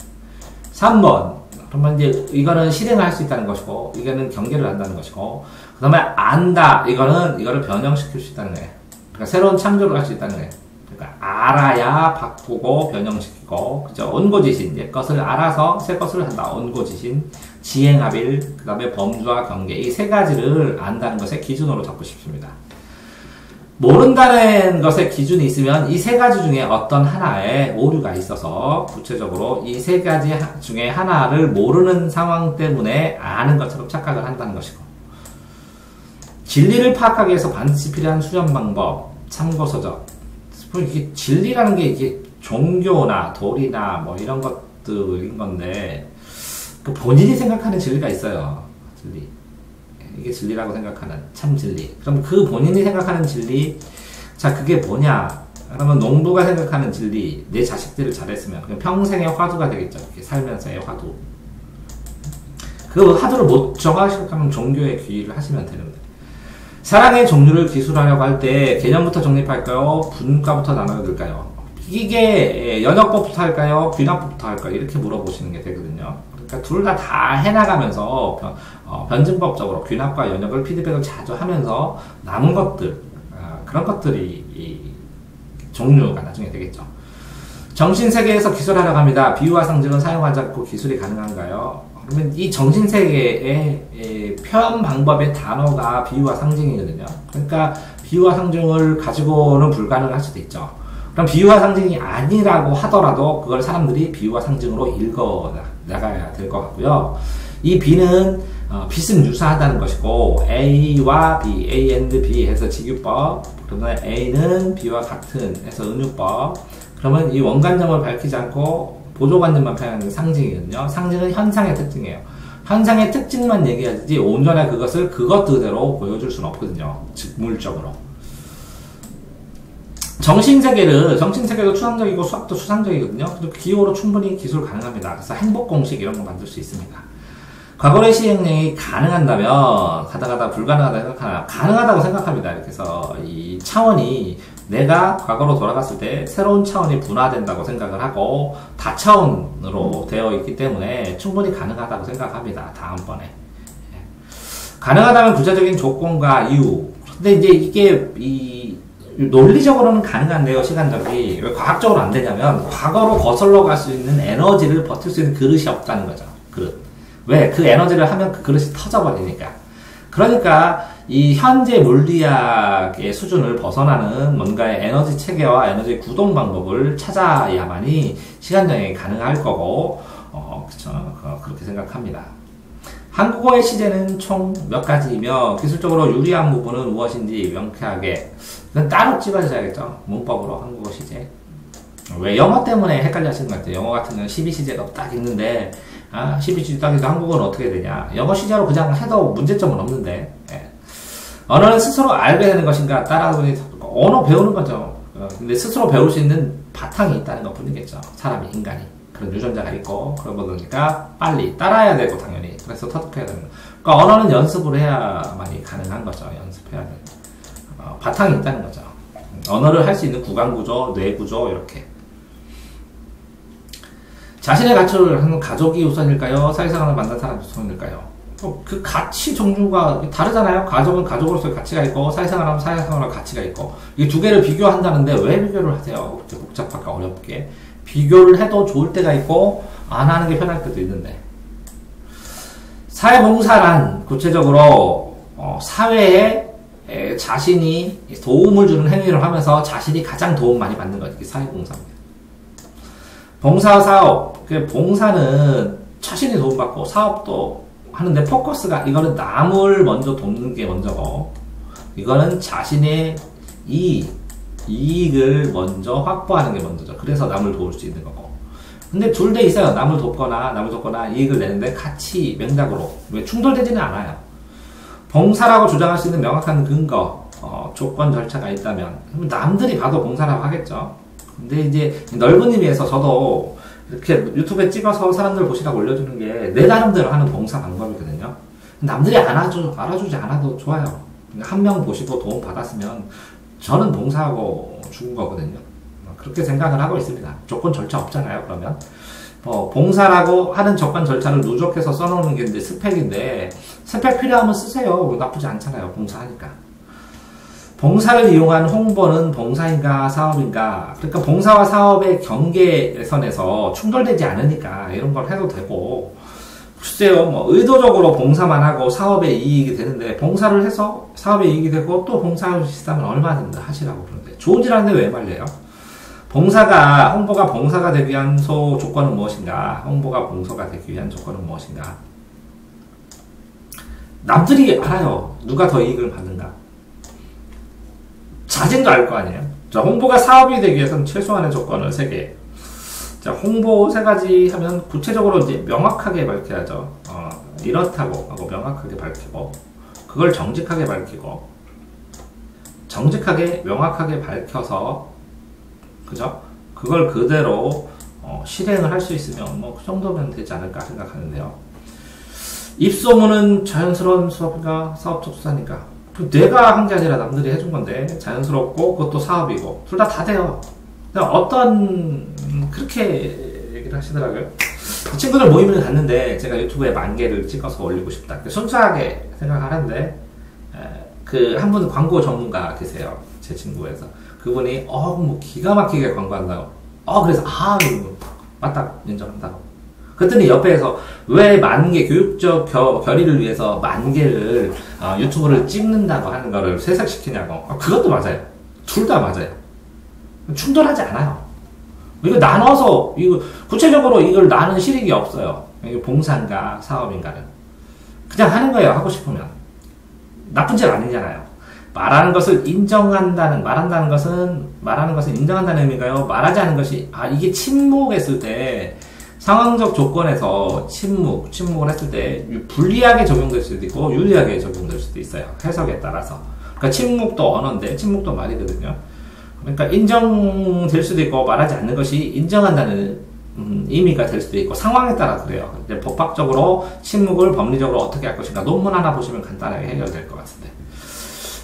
3번. 그러면 이제 이거는 실행을 할 수 있다는 것이고, 이거는 경계를 한다는 것이고, 그 다음에 안다. 이거는 이거를 변형시킬 수 있다는 거예요. 그러니까 새로운 창조를 할 수 있다는 거예요. 그러니까 알아야 바꾸고 변형시키고 그죠? 온고지신 옛 것을 알아서 새 것을 한다. 온고지신, 지행합일, 그 다음에 범주와 경계 이 세 가지를 안다는 것의 기준으로 잡고 싶습니다. 모른다는 것의 기준이 있으면 이 세 가지 중에 어떤 하나에 오류가 있어서 구체적으로 이 세 가지 중에 하나를 모르는 상황 때문에 아는 것처럼 착각을 한다는 것이고 진리를 파악하기 위해서 반드시 필요한 수련 방법, 참고서적. 이게 진리라는 게 이게 종교나 도리나 뭐 이런 것들인 건데 그 본인이 생각하는 진리가 있어요. 진리. 이게 진리라고 생각하는 참 진리. 그럼 그 본인이 생각하는 진리, 자 그게 뭐냐? 그러면 농부가 생각하는 진리, 내 자식들을 잘했으면 평생의 화두가 되겠죠. 살면서의 화두. 그 화두를 못 정하시면 종교의 귀의를 하시면 되는데. 사랑의 종류를 기술하려고 할 때 개념부터 정립할까요? 분과부터 나눠둘까요? 이게 연역법부터 할까요? 귀납법부터 할까요? 이렇게 물어보시는 게 되거든요. 그러니까 둘 다 다 해나가면서 어, 변증법적으로 귀납과 연역을 피드백을 자주 하면서 남은 것들 어, 그런 것들이 이 종류가 나중에 되겠죠. 정신 세계에서 기술하려고 합니다. 비유와 상징은 사용하지 않고 기술이 가능한가요? 그러면 이 정신 세계의 표현 방법의 단어가 비유와 상징이거든요. 그러니까 비유와 상징을 가지고는 불가능할 수도 있죠. 그럼 비유와 상징이 아니라고 하더라도 그걸 사람들이 비유와 상징으로 읽어 나가야 될 것 같고요. 이 B는 어, 빛은 유사하다는 것이고 A와 B, A and B 해서 직유법 그러면 A는 B와 같은 해서 은유법 그러면 이 원관점을 밝히지 않고 보조관점만 표현하는 상징이거든요. 상징은 현상의 특징이에요. 현상의 특징만 얘기하지 온전히 그것을 그것 그대로 보여줄 수는 없거든요. 즉 물적으로. 정신세계를, 정신세계도 추상적이고 수학도 추상적이거든요. 그리고 기호로 충분히 기술 가능합니다. 그래서 행복공식 이런 거 만들 수 있습니다. 과거의 시행령이 가능한다면, 가다 가다 불가능하다 생각하나, 가능하다고 생각합니다. 이렇게 해서 이 차원이 내가 과거로 돌아갔을 때 새로운 차원이 분화된다고 생각을 하고, 다차원으로 되어 있기 때문에 충분히 가능하다고 생각합니다. 다음번에. 예. 가능하다면 구체적인 조건과 이유. 근데 이제 이게 이 논리적으로는 가능한데요, 시간적이. 왜 과학적으로 안 되냐면, 과거로 거슬러 갈 수 있는 에너지를 버틸 수 있는 그릇이 없다는 거죠. 그릇. 왜? 그 에너지를 하면 그 그릇이 터져버리니까. 그러니까, 이 현재 물리학의 수준을 벗어나는 뭔가의 에너지 체계와 에너지 구동 방법을 찾아야만이 시간정이 가능할 거고, 어, 그쵸. 어, 그렇게 생각합니다. 한국어의 시제는 총 몇 가지이며 기술적으로 유리한 부분은 무엇인지 명쾌하게 그건 따로 찍어줘야겠죠 문법으로 한국어 시제 왜 영어 때문에 헷갈려 하시는 것 같아요 영어 같은 경우는 12시제가 딱 있는데 아 12시제 딱 있는데 한국어는 어떻게 되냐 영어 시제로 그냥 해도 문제점은 없는데 예. 언어는 스스로 알게 되는 것인가 따라하니 언어 배우는 거죠 어, 근데 스스로 배울 수 있는 바탕이 있다는 것 뿐이겠죠 사람이 인간이 그런 유전자가 있고 그런 거니까 빨리 따라야 되고 당연히 그래서 터득해야 되는 거. 그러니까 언어는 연습을 해야만이 가능한 거죠. 연습해야 돼. 어, 바탕이 있다는 거죠. 언어를 할 수 있는 구강 구조, 뇌 구조 이렇게. 자신의 가치를 하는 가족이 우선일까요? 사회생활을 만난 사람이 우선일까요? 어, 그 가치 종류가 다르잖아요. 가족은 가족으로서의 가치가 있고 사회생활하면 사회생활의 가치가 있고 이 두 개를 비교한다는데 왜 비교를 하세요? 복잡하게 어렵게 비교를 해도 좋을 때가 있고 안 하는 게 편할 때도 있는데 사회봉사란 구체적으로 어, 사회에 자신이 도움을 주는 행위를 하면서 자신이 가장 도움 많이 받는 것이 사회봉사입니다. 봉사사업, 그 봉사는 자신이 도움받고 사업도 하는데 포커스가 이거는 남을 먼저 돕는 게 먼저고 이거는 자신의 이 이익을 먼저 확보하는 게 먼저죠. 그래서 남을 도울 수 있는 거고. 근데 둘 다 있어요. 남을 돕거나 남을 돕거나 이익을 내는데 같이 맥락으로 왜 충돌되지는 않아요. 봉사라고 주장할 수 있는 명확한 근거, 어, 조건 절차가 있다면 남들이 봐도 봉사라고 하겠죠. 근데 이제 넓은 의미에서 저도 이렇게 유튜브에 찍어서 사람들 보시라고 올려주는 게 내 나름대로 하는 봉사 방법이거든요. 남들이 알아주, 알아주지 않아도 좋아요. 한 명 보시고 도움 받았으면 저는 봉사하고 죽은 거거든요. 그렇게 생각을 하고 있습니다. 조건 절차 없잖아요, 그러면. 어, 봉사라고 하는 조건 절차를 누적해서 써놓는 게 이제 스펙인데, 스펙 필요하면 쓰세요. 나쁘지 않잖아요, 봉사하니까. 봉사를 이용한 홍보는 봉사인가 사업인가 그러니까 봉사와 사업의 경계선에서 충돌되지 않으니까 이런 걸 해도 되고 글쎄요 뭐 의도적으로 봉사만 하고 사업에 이익이 되는데 봉사를 해서 사업에 이익이 되고 또 봉사하고 싶다면 얼마든지 하시라고 그러는데 좋은 일 하는데 왜 말려요? 봉사가 홍보가 봉사가 되기 위한 소 조건은 무엇인가? 홍보가 봉사가 되기 위한 조건은 무엇인가? 남들이 알아요. 누가 더 이익을 받는가? 자진도 알 거 아니에요. 자, 홍보가 사업이 되기 위해서는 최소한의 조건을 세 개. 자, 홍보 세 가지 하면 구체적으로 이제 명확하게 밝혀야죠. 어, 이렇다고 하고 명확하게 밝히고, 그걸 정직하게 밝히고, 정직하게 명확하게 밝혀서 그죠? 그걸 그대로 어, 실행을 할 수 있으면 뭐 그 정도면 되지 않을까 생각하는데요. 입소문은 자연스러운 수업인가 사업적 수사니까 그 내가 한 게 아니라 남들이 해준 건데 자연스럽고 그것도 사업이고 둘 다다 돼요. 어떤 음, 그렇게 얘기를 하시더라고요. 그 친구들 모임을 갔는데 제가 유튜브에 만 개를 찍어서 올리고 싶다. 순수하게 생각하는데 그 한 분 광고 전문가 계세요. 제 친구에서 그분이 어뭐 기가 막히게 광고한다고. 어 그래서 아 맞다 인정한다고. 그랬더니 옆에서 왜 만 개 교육적 겨, 결의를 위해서 만 개를 어, 유튜브를 찍는다고 하는 거를 세삭시키냐고. 어, 그것도 맞아요. 둘 다 맞아요. 충돌하지 않아요. 이거 나눠서 이거 구체적으로 이걸 나는 실익이 없어요. 이게 봉사인가 사업인가는 그냥 하는 거예요. 하고 싶으면 나쁜 짓 아니잖아요. 말하는 것을 인정한다는 말한다는 것은 말하는 것을 인정한다는 의미가요. 말하지 않는 것이 아 이게 침묵했을 때 상황적 조건에서 침묵 침묵을 했을 때 불리하게 적용될 수도 있고 유리하게 적용될 수도 있어요. 해석에 따라서. 그러니까 침묵도 언어인데 침묵도 말이거든요. 그러니까 인정될 수도 있고 말하지 않는 것이 인정한다는 음, 의미가 될 수도 있고 상황에 따라 그래요. 법학적으로 침묵을 법리적으로 어떻게 할 것인가 논문 하나 보시면 간단하게 해결될 것 같은데.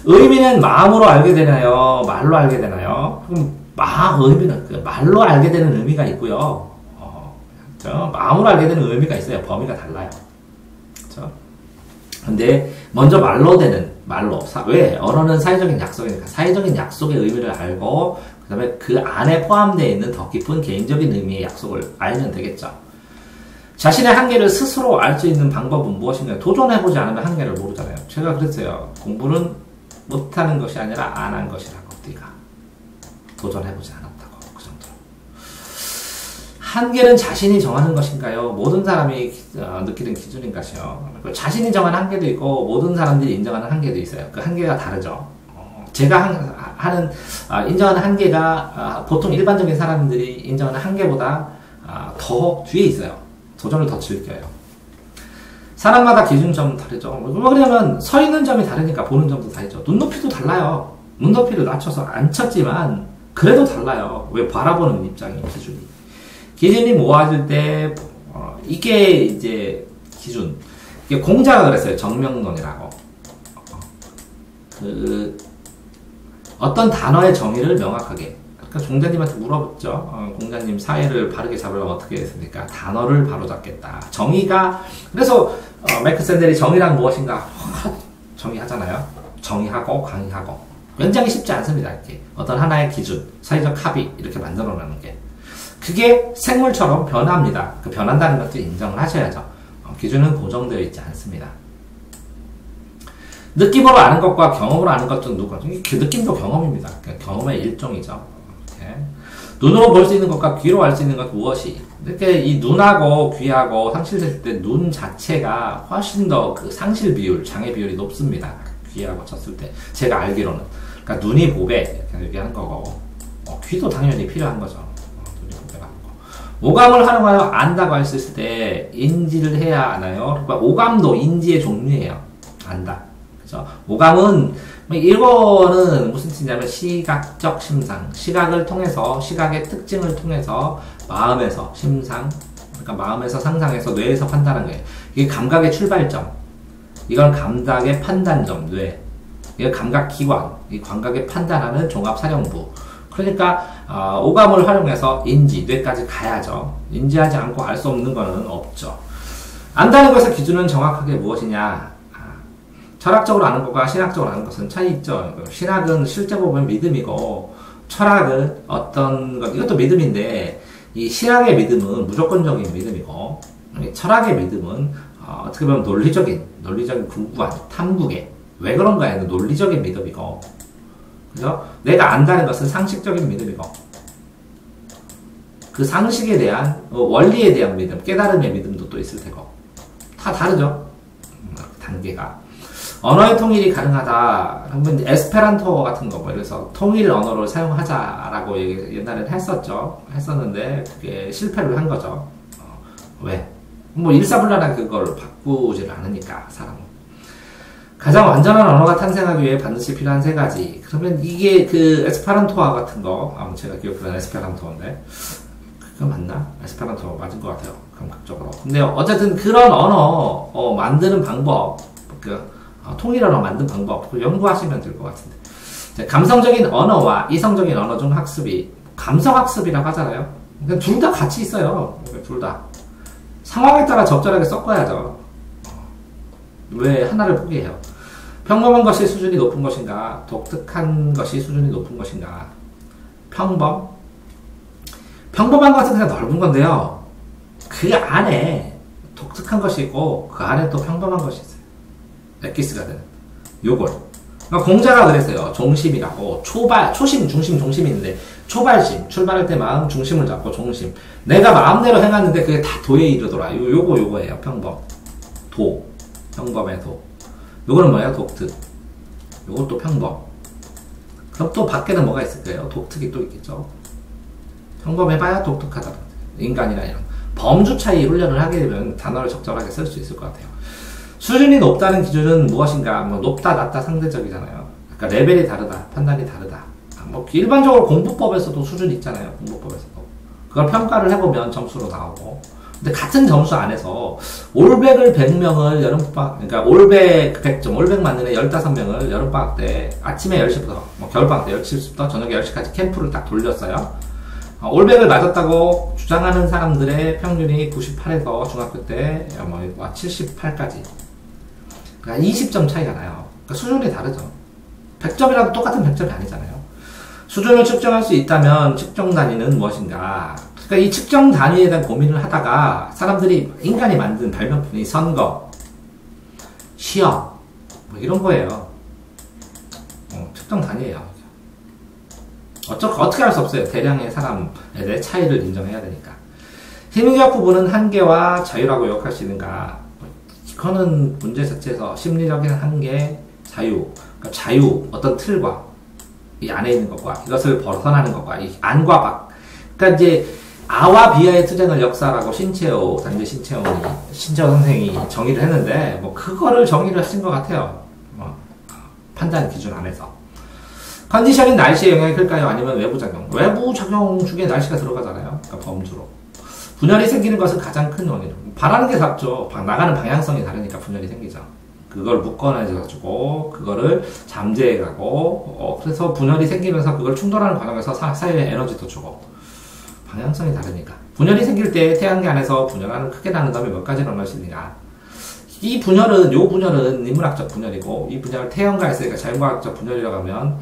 의미는 마음으로 알게 되나요? 말로 알게 되나요? 그럼 마 의미는 그 말로 알게 되는 의미가 있고요. 어, 그렇죠? 마음으로 알게 되는 의미가 있어요. 범위가 달라요. 그렇죠? 근데 먼저 말로 되는 말로 사, 왜 언어는 사회적인 약속이니까 사회적인 약속의 의미를 알고 그다음에 그 안에 포함되어 있는 더 깊은 개인적인 의미의 약속을 알면 되겠죠. 자신의 한계를 스스로 알 수 있는 방법은 무엇인가 도전해보지 않으면 한계를 모르잖아요. 제가 그랬어요. 공부는 못하는 것이 아니라 안 한 것이라고 네가 도전해보지 않았다고 그 정도로 한계는 자신이 정하는 것인가요? 모든 사람이 어, 느끼는 기준인 것이요. 자신이 정한 한계도 있고 모든 사람들이 인정하는 한계도 있어요. 그 한계가 다르죠. 어, 제가 하는 아, 인정하는 한계가 아, 보통 일반적인 사람들이 인정하는 한계보다 아, 더 뒤에 있어요. 도전을 더 즐겨요. 사람마다 기준점은 다르죠. 왜 그러냐면 서 있는 점이 다르니까 보는 점도 다르죠. 눈높이도 달라요. 눈높이를 낮춰서 안 쳤지만 그래도 달라요. 왜 바라보는 입장이 기준이. 기준이 모아질 때 어, 이게 이제 기준. 이게 공자가 그랬어요. 정명론이라고. 그 어떤 단어의 정의를 명확하게 그러니까 종자님한테 물어봤죠. 어, 공자님 사회를 바르게 잡으려면 어떻게 했습니까? 단어를 바로 잡겠다. 정의가 그래서 어, 마이크 샌델이 정의란 무엇인가 정의하잖아요. 정의하고 강의하고 굉장히 쉽지 않습니다. 이렇게 어떤 하나의 기준, 사회적 합의 이렇게 만들어내는 게 그게 생물처럼 변합니다. 그 변한다는 것도 인정을 하셔야죠. 어, 기준은 고정되어 있지 않습니다. 느낌으로 아는 것과 경험으로 아는 것은 누가? 그 느낌도 경험입니다. 그러니까 경험의 일종이죠. 눈으로 볼 수 있는 것과 귀로 알 수 있는 것 무엇이? 이렇게 이 눈하고 귀하고 상실됐을 때 눈 자체가 훨씬 더 그 상실 비율, 장애 비율이 높습니다. 귀하고 쳤을 때. 제가 알기로는. 그러니까 눈이 보배, 이렇게 얘기하는 거고. 어, 귀도 당연히 필요한 거죠. 어, 눈이 보배가 거. 오감을 활용하여 안다고 있을 때 인지를 해야 하나요? 그러니까 오감도 인지의 종류예요. 안다. 그죠? 오감은 뭐 이거는 무슨 뜻이냐면 시각적 심상. 시각을 통해서, 시각의 특징을 통해서 마음에서 심상, 그러니까 마음에서 상상해서 뇌에서 판단하는 거예요. 이게 감각의 출발점. 이건 감각의 판단점, 뇌. 이게 감각 기관, 이 감각의 판단하는 종합사령부. 그러니까 어, 오감을 활용해서 인지, 뇌까지 가야죠. 인지하지 않고 알 수 없는 것은 없죠. 안다는 것의 기준은 정확하게 무엇이냐? 철학적으로 아는 것과 신학적으로 아는 것은 차이 있죠. 신학은 실제 보면 믿음이고 철학은 어떤 것 이것도 믿음인데 이 신학의 믿음은 무조건적인 믿음이고 철학의 믿음은 어, 떻게 보면 논리적인 논리적인 궁구한 탐구계. 왜 그런가에는 논리적인 믿음이고. 그죠? 내가 안다는 것은 상식적인 믿음이고. 그 상식에 대한 어, 원리에 대한 믿음 깨달음의 믿음도 또 있을 테고. 다 다르죠? 음, 단계가 언어의 통일이 가능하다. 그러면 에스페란토 같은 거, 뭐, 그래서 통일 언어를 사용하자라고 옛날에 했었죠. 했었는데, 그게 실패를 한 거죠. 어, 왜? 뭐, 일사불란하게 그걸 바꾸지를 않으니까, 사람은. 가장 완전한 언어가 탄생하기 위해 반드시 필요한 세 가지. 그러면 이게 그 에스페란토와 같은 거, 아무 제가 기억하는 에스페란토인데, 그거 맞나? 에스페란토 맞은 것 같아요. 감각적으로. 근데 어쨌든 그런 언어, 어, 만드는 방법, 그, 어, 통일언어 만든 방법 연구하시면 될 것 같은데. 감성적인 언어와 이성적인 언어 중 학습이 감성학습이라고 하잖아요. 그러니까 둘다 같이 있어요. 둘다. 상황에 따라 적절하게 섞어야죠. 어, 왜 하나를 포기해요? 평범한 것이 수준이 높은 것인가? 독특한 것이 수준이 높은 것인가? 평범? 평범한 것은 그냥 넓은 건데요. 그 안에 독특한 것이 있고 그 안에 또 평범한 것이 있어요 되는 요걸. 그러니까 공자가 그랬어요. 종심이라고. 초발 초심 중심 종심이 있는데 초발심. 출발할 때 마음 중심을 잡고 종심. 내가 마음대로 행하는데 그게 다 도에 이르더라. 요, 요거 요거예요. 평범. 도. 평범의 도. 요거는 뭐예요? 독특. 요것도 평범. 그럼 또 밖에는 뭐가 있을까요? 독특이 또 있겠죠. 평범해봐야 독특하다. 인간이나 이런. 범주 차이 훈련을 하게 되면 단어를 적절하게 쓸 수 있을 것 같아요 수준이 높다는 기준은 무엇인가? 뭐 높다, 낮다 상대적이잖아요. 그러니까 레벨이 다르다, 판단이 다르다. 아, 뭐 일반적으로 공부법에서도 수준이 있잖아요. 공부법에서도. 그걸 평가를 해보면 점수로 나오고. 근데 같은 점수 안에서 올백을 100명을 여름방학, 그러니까 올백 100점, 올백 맞는 애 15명을 여름방학 때 아침에 10시부터, 뭐 겨울방학 때 10시부터 저녁 10시까지 캠프를 딱 돌렸어요. 어, 올백을 맞았다고 주장하는 사람들의 평균이 98에서 중학교 때뭐 78까지 그러니까 20점 차이가 나요. 그러니까 수준이 다르죠. 100점이라도 똑같은 100점이 아니잖아요. 수준을 측정할 수 있다면 측정 단위는 무엇인가? 그러니까 이 측정 단위에 대한 고민을 하다가 사람들이 인간이 만든 발명품이 선거, 시험, 뭐 이런 거예요. 어, 측정 단위예요. 어쩌, 어떻게 할 수 없어요. 대량의 사람에 대해 차이를 인정해야 되니까. 힘의학 부분은 한계와 자유라고 욕할 수 있는가? 그거는 문제 자체에서 심리적인 한계, 자유, 그러니까 자유, 어떤 틀과 이 안에 있는 것과 이것을 벗어나는 것과 이 안과 밖. 그러니까 이제 아와 비아의 투쟁을 역사라고 신채호, 단지 신채호이, 신채호 선생이 정의를 했는데, 뭐, 그거를 정의를 하신 것 같아요. 뭐, 판단 기준 안에서. 컨디션인 날씨의 영향이 클까요? 아니면 외부 작용? 외부 작용 중에 날씨가 들어가잖아요. 그러니까 범주로. 분열이 생기는 것은 가장 큰 원인으로. 바라는 게 닿죠. 나가는 방향성이 다르니까 분열이 생기죠. 그걸 묶어내가지고 그거를 잠재해가고 어, 그래서 분열이 생기면서 그걸 충돌하는 과정에서 사, 사회에 에너지도 주고 방향성이 다르니까 분열이 생길 때 태양계 안에서 분열하는 크게 나는 점이 몇 가지 나눌 수 있느냐 이 분열은 요 분열은 인문학적 분열이고 이 분열을 태양과 했으니까 자연과학적 분열이라고 하면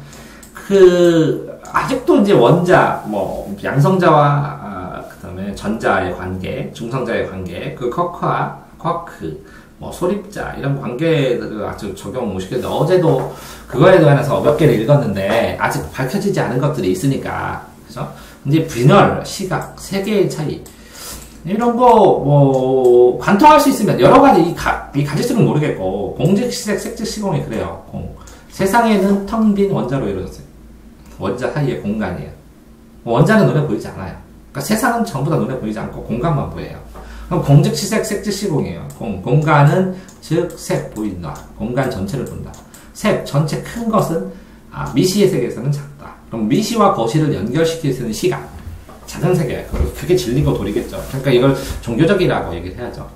그 아직도 이제 원자 뭐 양성자와 그다음에 전자의 관계, 중성자의 관계, 그 커크와 쿼크, 뭐 소립자 이런 관계들을 아주 적용 못시켰는데 어제도 그거에 관해서 몇 개를 읽었는데 아직 밝혀지지 않은 것들이 있으니까 그죠? 이제 분열, 시각, 세계의 차이 이런 거 뭐 관통할 수 있으면 여러 가지 이, 가, 이 가질수는 모르겠고 공직, 시색, 색즉, 시공이 그래요. 공. 세상에는 텅 빈 원자로 이루어졌어요. 원자 사이의 공간이에요. 원자는 눈에 보이지 않아요. 그러니까 세상은 전부 다 눈에 보이지 않고 공간만 보여요. 그럼 공즉시색, 색즉시공이에요. 공, 공간은 즉 색 보인다. 공간 전체를 본다. 색 전체 큰 것은 아, 미시의 세계에서는 작다. 그럼 미시와 거시를 연결시킬 수 있는 시간. 작은 세계. 그게 진리고 도리겠죠. 그러니까 이걸 종교적이라고 얘기를 해야죠.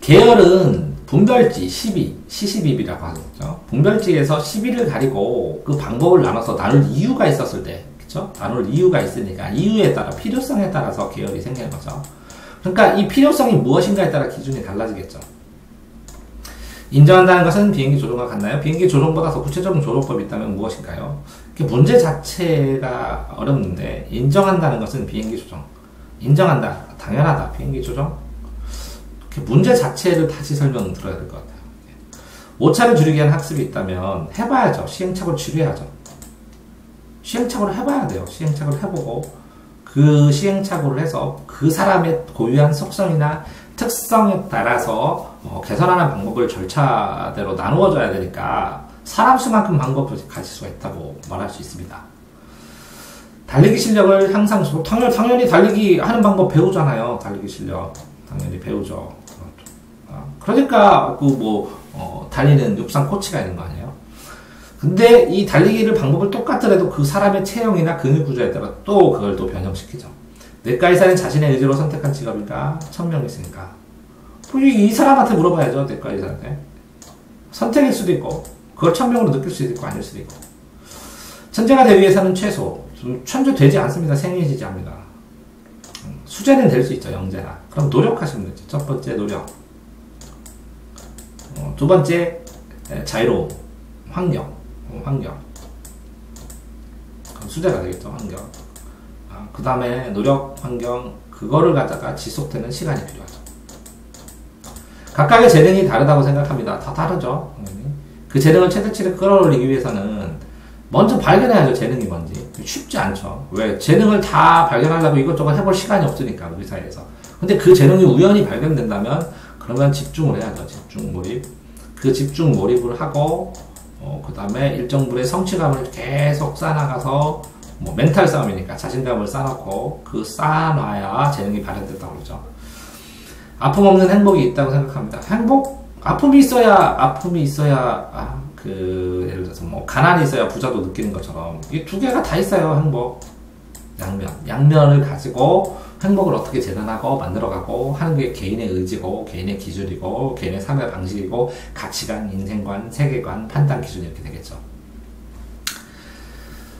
계열은 분별지 12, 시시비비라고 하죠. 분별지에서 12를 가리고 그 방법을 나눠서 나눌 이유가 있었을 때 그렇죠? 나눌 이유가 있으니까 이유에 따라 필요성에 따라서 계열이 생기는 거죠. 그러니까 이 필요성이 무엇인가에 따라 기준이 달라지겠죠. 인정한다는 것은 비행기 조종과 같나요? 비행기 조종보다 더 구체적인 조종법이 있다면 무엇인가요? 문제 자체가 어렵는데 인정한다는 것은 비행기 조종. 인정한다. 당연하다. 비행기 조종. 문제 자체를 다시 설명 들어야 될 것 같아요. 오차를 줄이기 위한 학습이 있다면 해봐야죠. 시행착오를 줄여야죠. 시행착오를 해봐야 돼요. 시행착오를 해보고 그 시행착오를 해서 그 사람의 고유한 속성이나 특성에 따라서 어, 개선하는 방법을 절차대로 나누어줘야 되니까 사람 수만큼 방법을 가질 수가 있다고 말할 수 있습니다. 달리기 실력을 향상시키고 당연, 당연히 달리기 하는 방법 배우잖아요. 달리기 실력 당연히 배우죠. 그러니까 그 뭐 어, 달리는 육상 코치가 있는 거 아니에요? 근데 이 달리기를 방법을 똑같더라도 그 사람의 체형이나 근육 구조에 따라 또 그걸 또 변형시키죠. 내과 의사는 자신의 의지로 선택한 직업이니까 천명이 있으니까 이, 이 사람한테 물어봐야죠. 내과 의사한테 선택일 수도 있고 그걸 천명으로 느낄 수도 있고 아닐 수도 있고 천재가 되기 위해서는 최소 천재 되지 않습니다. 생리지지 합니다. 수재는 될 수 있죠. 영재나 그럼 노력하시면 되죠. 첫 번째 노력 어, 두 번째 자유로움 환경 어, 환경. 수제가 되겠죠 환경. 아, 그 다음에 노력 환경 그거를 갖다가 지속되는 시간이 필요하죠. 각각의 재능이 다르다고 생각합니다. 다 다르죠 그 재능을 최대치를 끌어올리기 위해서는 먼저 발견해야죠 재능이 뭔지. 쉽지 않죠. 왜? 재능을 다 발견하려고 이것저것 해볼 시간이 없으니까 우리 사회에서. 근데 그 재능이 우연히 발견된다면 그러면 집중을 해야죠. 집중 몰입. 그 집중 몰입을 하고 어, 그 다음에 일정 부의 성취감을 계속 쌓아나가서 뭐 멘탈 싸움이니까 자신감을 쌓아놓고 그 쌓아놔야 재능이 발현된다고 그러죠. 아픔 없는 행복이 있다고 생각합니다. 행복 아픔이 있어야 아픔이 있어야 아, 그 예를 들어서 뭐 가난이 있어야 부자도 느끼는 것처럼 이 두 개가 다 있어요 행복 양면 양면을 가지고 행복을 어떻게 재단하고 만들어가고 하는 게 개인의 의지고 개인의 기준이고 개인의 삶의 방식이고 가치관, 인생관, 세계관, 판단 기준 이렇게 되겠죠.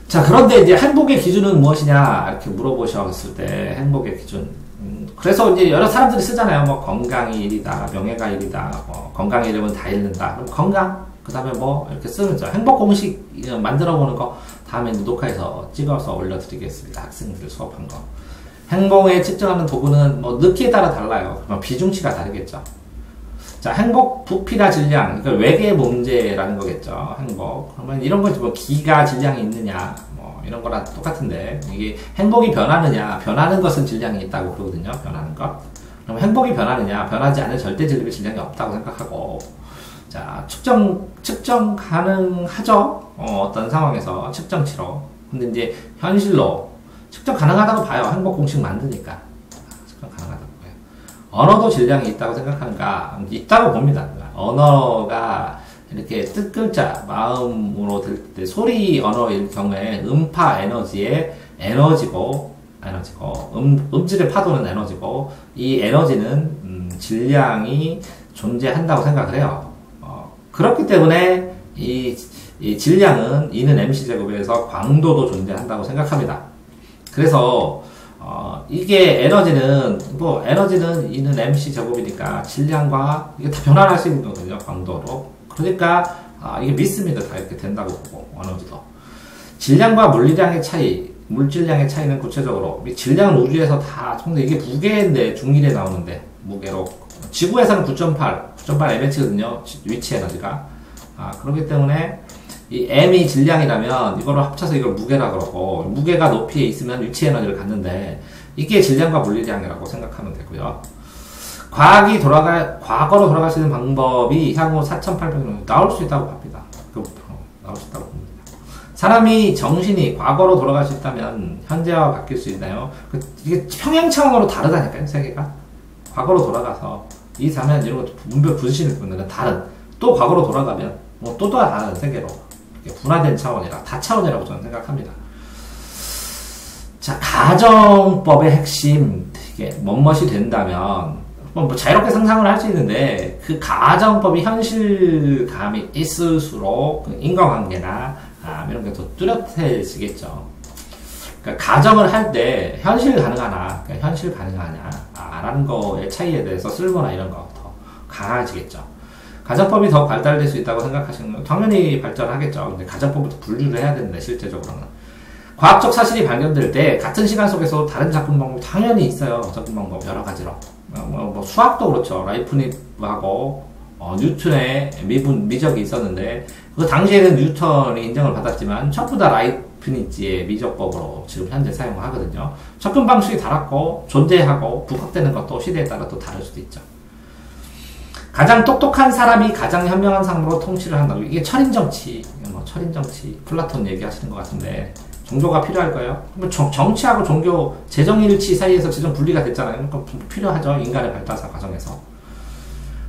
자 그런데 이제 행복의 기준은 무엇이냐? 이렇게 물어보셨을 때 행복의 기준. 음, 그래서 이제 여러 사람들이 쓰잖아요. 뭐 건강이 일이다 명예가 일이다 뭐 건강 이름은 다 잃는다. 그럼 건강 그 다음에 뭐 이렇게 쓰는 거 행복 공식 만들어 보는 거 다음에 녹화해서 찍어서 올려드리겠습니다. 학생들 수업한 거 행복에 측정하는 도구는 뭐 넣기에 따라 달라요. 비중치가 다르겠죠. 자, 행복, 부피나 질량, 그러니까 외계 문제라는 거겠죠. 행복. 그러면 이런 거지, 뭐, 기가 질량이 있느냐, 뭐, 이런 거랑 똑같은데, 이게 행복이 변하느냐, 변하는 것은 질량이 있다고 그러거든요. 변하는 것. 그럼 행복이 변하느냐, 변하지 않은 절대 진립의 질량이 없다고 생각하고, 자, 측정, 측정 가능하죠? 어, 어떤 상황에서 측정치로. 근데 이제 현실로 측정 가능하다고 봐요. 행복 공식 만드니까. 측정 가능하다고 봐요. 언어도 질량이 있다고 생각하는가? 있다고 봅니다. 언어가 이렇게 뜻글자, 마음으로 들 때 소리 언어일 경우에 음파 에너지의 에너지고, 에너지고, 음, 음질을 파도는 에너지고, 이 에너지는, 음, 질량이 존재한다고 생각을 해요. 어, 그렇기 때문에 이, 이 질량은 이는 MC 제곱에서 광도도 존재한다고 생각합니다. 그래서 어, 이게 에너지는 뭐 에너지는 있는 MC 제곱이니까 질량과 이게 다 변화할 수 있는 거거든요 광도로. 그러니까 아, 이게 믿습니다. 다 이렇게 된다고 보고 에너지도. 질량과 물리량의 차이 물질량의 차이는 구체적으로 질량은 우주에서 다 근데 이게 무게인데 중일에 나오는데 무게로 지구에서는 9.8 9.8 mh거든요 위치 에너지가. 아, 그렇기 때문에 이 m이 질량이라면 이거를 합쳐서 이걸 무게라 그러고 무게가 높이에 있으면 위치 에너지를 갖는데 이게 질량과 물리량이라고 생각하면 되고요. 과학이 돌아가 과거로 돌아갈 수 있는 방법이 향후 4,800년 나올 수 있다고 봅니다. 그, 어, 나올 수 있다고 봅니다. 사람이 정신이 과거로 돌아갈 수 있다면 현재와 바뀔 수 있나요? 그, 이게 평행 차원으로 다르다니까요, 세계가. 과거로 돌아가서 이 사면 이런 것도 분별 부딪히는 분들은 다른 또 과거로 돌아가면 뭐또 다른 세계로 분화된 차원이라 다차원이라고 저는 생각합니다. 자, 가정법의 핵심, 이게 멋멋이 된다면, 뭐, 뭐 자유롭게 상상을 할 수 있는데, 그 가정법이 현실감이 있을수록, 그 인과관계나, 아, 이런 게 더 뚜렷해지겠죠. 그러니까 가정을 할 때, 현실 가능하나, 그러니까 현실 가능하냐, 아, 라는 거의 차이에 대해서 쓸모나 이런 거 더 강해지겠죠. 가정법이 더 발달될 수 있다고 생각하시는 건 당연히 발전하겠죠. 근데 가정법을 분류를 해야 되는데 실제적으로는 과학적 사실이 발견될 때 같은 시간 속에서 다른 접근 방법이 당연히 있어요. 접근 방법 여러 가지로. 뭐, 뭐 수학도 그렇죠. 라이프니하고 어, 뉴턴의 미분 미적이 있었는데 그 당시에는 뉴턴이 인정을 받았지만 전부 다 라이프니츠의 미적법으로 지금 현재 사용하거든요. 접근 방식이 달랐고 존재하고 부각되는 것도 시대에 따라 또 다를 수도 있죠. 가장 똑똑한 사람이 가장 현명한 사람으로 통치를 한다고 이게 철인 정치, 뭐 철인 정치, 플라톤 얘기하시는 것 같은데 종교가 필요할까요? 정, 치하고 종교 제정일치 사이에서 제정 분리가 됐잖아요. 그러니까 필요하죠 인간의 발달사 과정에서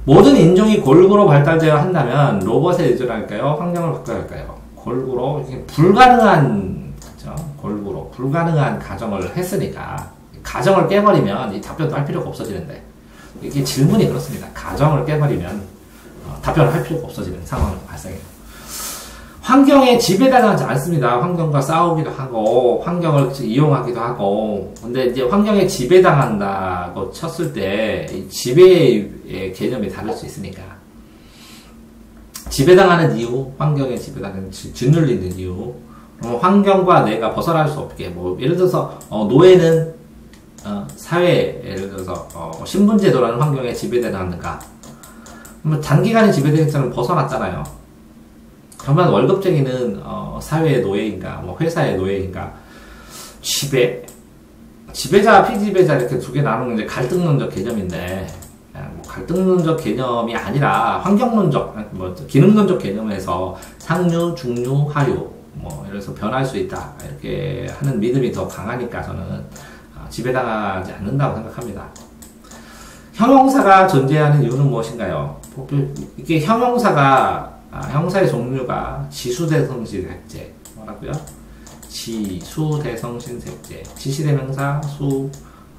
모든 인종이 골고루 발달되어야 한다면 로봇에 의존할까요? 환경을 바꿔야 할까요? 골고루 불가능한 그렇죠? 골고루 불가능한 가정을 했으니까 가정을 깨버리면 이 답변도 할 필요가 없어지는데 이게 질문이 그렇습니다. 가정을 깨버리면 어, 답변을 할 필요가 없어지는 상황이 발생해요. 환경에 지배당하지 않습니다. 환경과 싸우기도 하고 환경을 이용하기도 하고 근데 이제 환경에 지배당한다고 쳤을 때 지배의 개념이 다를 수 있으니까 지배당하는 이유, 환경에 지배당하는 짓눌리는 이유, 어, 환경과 내가 벗어날 수 없게 뭐 예를 들어서 어, 노예는 어, 사회 예를 들어서 어, 신분제도라는 환경에 지배당하는가. 뭐 단기간에 지배되는 벗어났잖아요. 그러면 월급쟁이는 어, 사회의 노예인가, 뭐 회사의 노예인가, 지배, 지배자, 피지배자 이렇게 두 개 나누는 게 갈등론적 개념인데, 뭐 갈등론적 개념이 아니라 환경론적, 뭐 기능론적 개념에서 상류, 중류, 하류, 뭐 이래서 변할 수 있다 이렇게 하는 믿음이 더 강하니까 저는. 어, 지배당하지 않는다고 생각합니다. 형용사가 존재하는 이유는 무엇인가요? 이게 형용사가 아, 형사의 종류가 지수대성신색제 뭐라고요? 지수대성신색제 지시대명사 수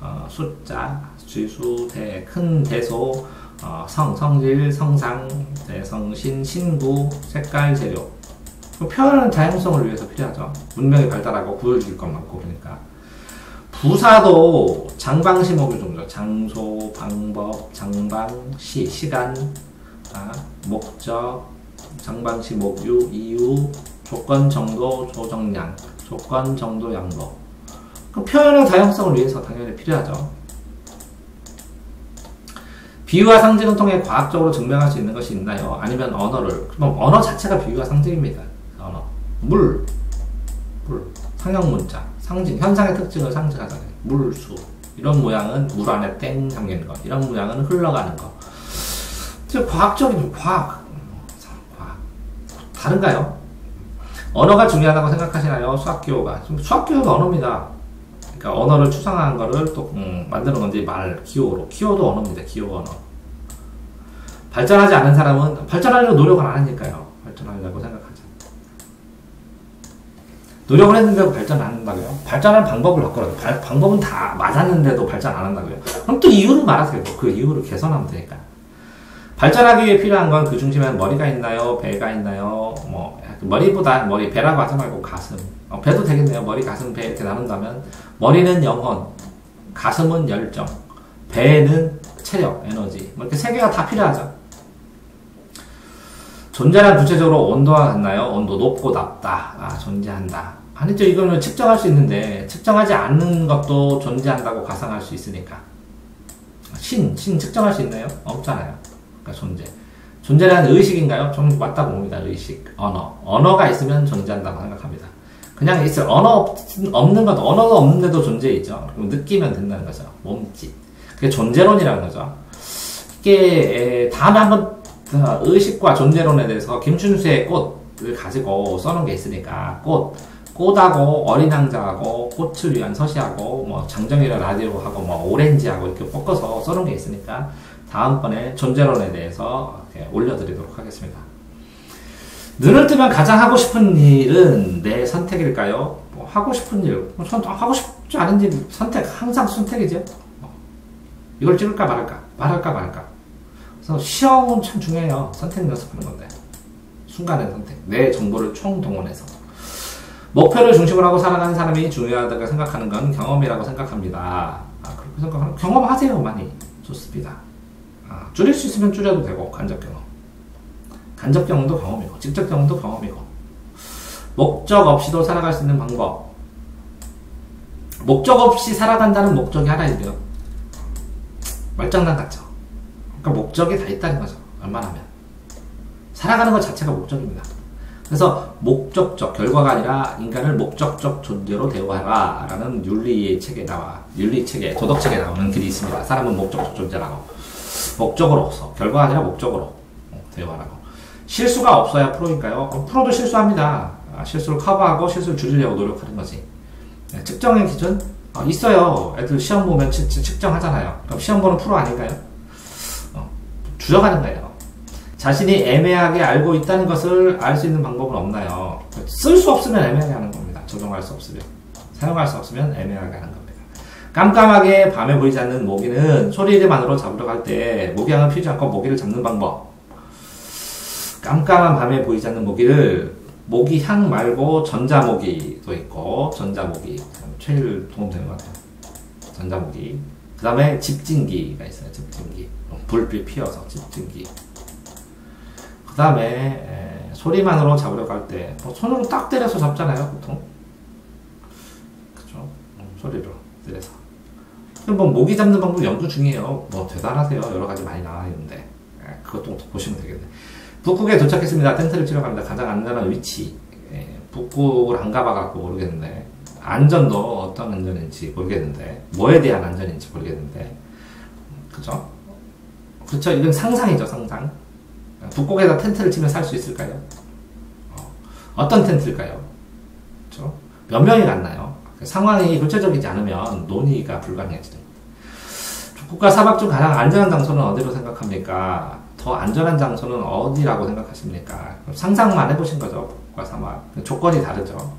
어, 숫자 지수대 큰 대소 어, 성 성질 성상 대성신 신구 색깔 재료 그 표현은 다양성을 위해서 필요하죠. 문명이 발달하고 구해질 것 많고 그러니까 부사도 장방시목의 종류 장소 방법 장방시 시간 아, 목적 장방시 목유, 이유, 조건 정도, 조정량, 조건 정도 양도. 그 표현의 다양성을 위해서 당연히 필요하죠. 비유와 상징을 통해 과학적으로 증명할 수 있는 것이 있나요? 아니면 언어를? 그럼 언어 자체가 비유와 상징입니다. 언어. 물, 물, 상형 문자, 상징, 현상의 특징을 상징하잖아요. 물, 수. 이런 모양은 물 안에 땡 담기는 것. 이런 모양은 흘러가는 것. 과학적인 과학. 다른가요? 언어가 중요하다고 생각하시나요? 수학기호가. 수학기호가 언어입니다. 그러니까 언어를 추상화한 거를 또 음, 만드는 건지 말, 기호로. 기호도 언어입니다. 기호 언어. 발전하지 않은 사람은 발전하려고 노력을 안 하니까요. 발전하려고 생각하죠. 노력을 했는데도 발전 안 한다고요? 발전할 방법을 바꾸라고. 발, 방법은 다 맞았는데도 발전 안 한다고요? 그럼 또 이유를 말하세요. 그 이유를 개선하면 되니까. 발전하기 위해 필요한 건 그 중심에는 머리가 있나요? 배가 있나요? 뭐 머리보다 머리 배라고 하지 말고 가슴. 어, 배도 되겠네요. 머리, 가슴, 배 이렇게 나눈다면 머리는 영혼, 가슴은 열정, 배는 체력, 에너지. 뭐 이렇게 세 개가 다 필요하죠. 존재란 구체적으로 온도와 같나요? 온도 높고 낮다. 아, 존재한다. 아니죠. 이거는 측정할 수 있는데 측정하지 않는 것도 존재한다고 가상할 수 있으니까. 신, 신 측정할 수 있나요? 없잖아요. 그러니까 존재. 존재라는 의식인가요? 좀 맞다 봅니다. 의식, 언어. 언어가 있으면 존재한다고 생각합니다. 그냥 있어 언어 없는 것, 언어가 없는데도 존재있죠. 그럼 느끼면 된다는 거죠. 몸짓. 그게 존재론이라는 거죠. 이게 다음에 한번 의식과 존재론에 대해서 김춘수의 꽃을 가지고 써놓은 게 있으니까 꽃. 꽃하고 어린 왕자하고 꽃을 위한 서시하고 뭐 장정이라 라디오하고 뭐 오렌지하고 이렇게 꺾어서 써놓은 게 있으니까 다음번에 존재론에 대해서 올려드리도록 하겠습니다. 눈을 뜨면 가장 하고 싶은 일은 내 선택일까요? 뭐 하고 싶은 일, 뭐 하고 싶지 않은 일 선택, 항상 선택이죠. 뭐 이걸 찍을까 말할까, 말할까 말까. 그래서 시험은 참 중요해요. 선택 연습하는 건데. 순간의 선택. 내 정보를 총동원해서. 목표를 중심으로 하고 살아가는 사람이 중요하다고 생각하는 건 경험이라고 생각합니다. 아, 그렇게 생각하면 경험하세요, 많이. 좋습니다. 아, 줄일 수 있으면 줄여도 되고 간접 경험. 간접 경험도 경험이고, 직접 경험도 경험이고, 목적 없이도 살아갈 수 있는 방법. 목적 없이 살아간다는 목적이 하나 있네요. 말장난 같죠? 그러니까 목적이 다 있다는 거죠. 웬만하면. 살아가는 것 자체가 목적입니다. 그래서 목적적 결과가 아니라 인간을 목적적 존재로 대우하라 라는 윤리의 책에 나와 윤리 책에 도덕 책에 나오는 글이 있습니다. 사람은 목적적 존재라고 목적으로서 결과가 아니라 목적으로 대우하라고 실수가 없어야 프로일까요? 어, 프로도 실수합니다. 아, 실수를 커버하고 실수를 줄이려고 노력하는 거지. 네, 측정의 기준 어, 있어요. 애들 시험 보면 측, 측정하잖아요. 그럼 시험 보는 프로 아닌가요? 어, 줄여가는 거예요. 자신이 애매하게 알고 있다는 것을 알 수 있는 방법은 없나요? 쓸 수 없으면 애매하게 하는 겁니다. 적용할 수 없으면. 사용할 수 없으면 애매하게 하는 겁니다. 깜깜하게 밤에 보이지 않는 모기는 소리만으로 잡으러 갈 때 모기향을 피우지 않고 모기를 잡는 방법. 깜깜한 밤에 보이지 않는 모기를 모기향 말고 전자모기도 있고 전자모기 제일 도움되는 것 같아요. 전자모기. 그 다음에 집진기가 있어요. 집진기. 불빛 피워서 집진기. 그 다음에 소리만으로 잡으려 할때뭐 손으로 딱 때려서 잡잖아요 보통. 그죠 음, 소리로 때려서. 뭐 모기 잡는 방법 연구 중이에요. 뭐 대단하세요. 여러 가지 많이 나와 있는데. 예, 그것도 보시면 되겠네. 북극에 도착했습니다. 텐트를 치러 갑니다. 가장 안전한 위치. 예, 북극을 안 가봐갖고 모르겠는데 안전도 어떤 안전인지 모르겠는데 뭐에 대한 안전인지 모르겠는데. 그죠 그렇죠 이건 상상이죠 상상 북극에다 텐트를 치면 살 수 있을까요? 어, 떤 텐트일까요? 그렇죠? 몇 명이 갔나요? 상황이 구체적이지 않으면 논의가 불가능해지는 겁니다. 북극과 사막 중 가장 안전한 장소는 어디로 생각합니까? 더 안전한 장소는 어디라고 생각하십니까? 상상만 해보신 거죠. 북극과 사막. 조건이 다르죠.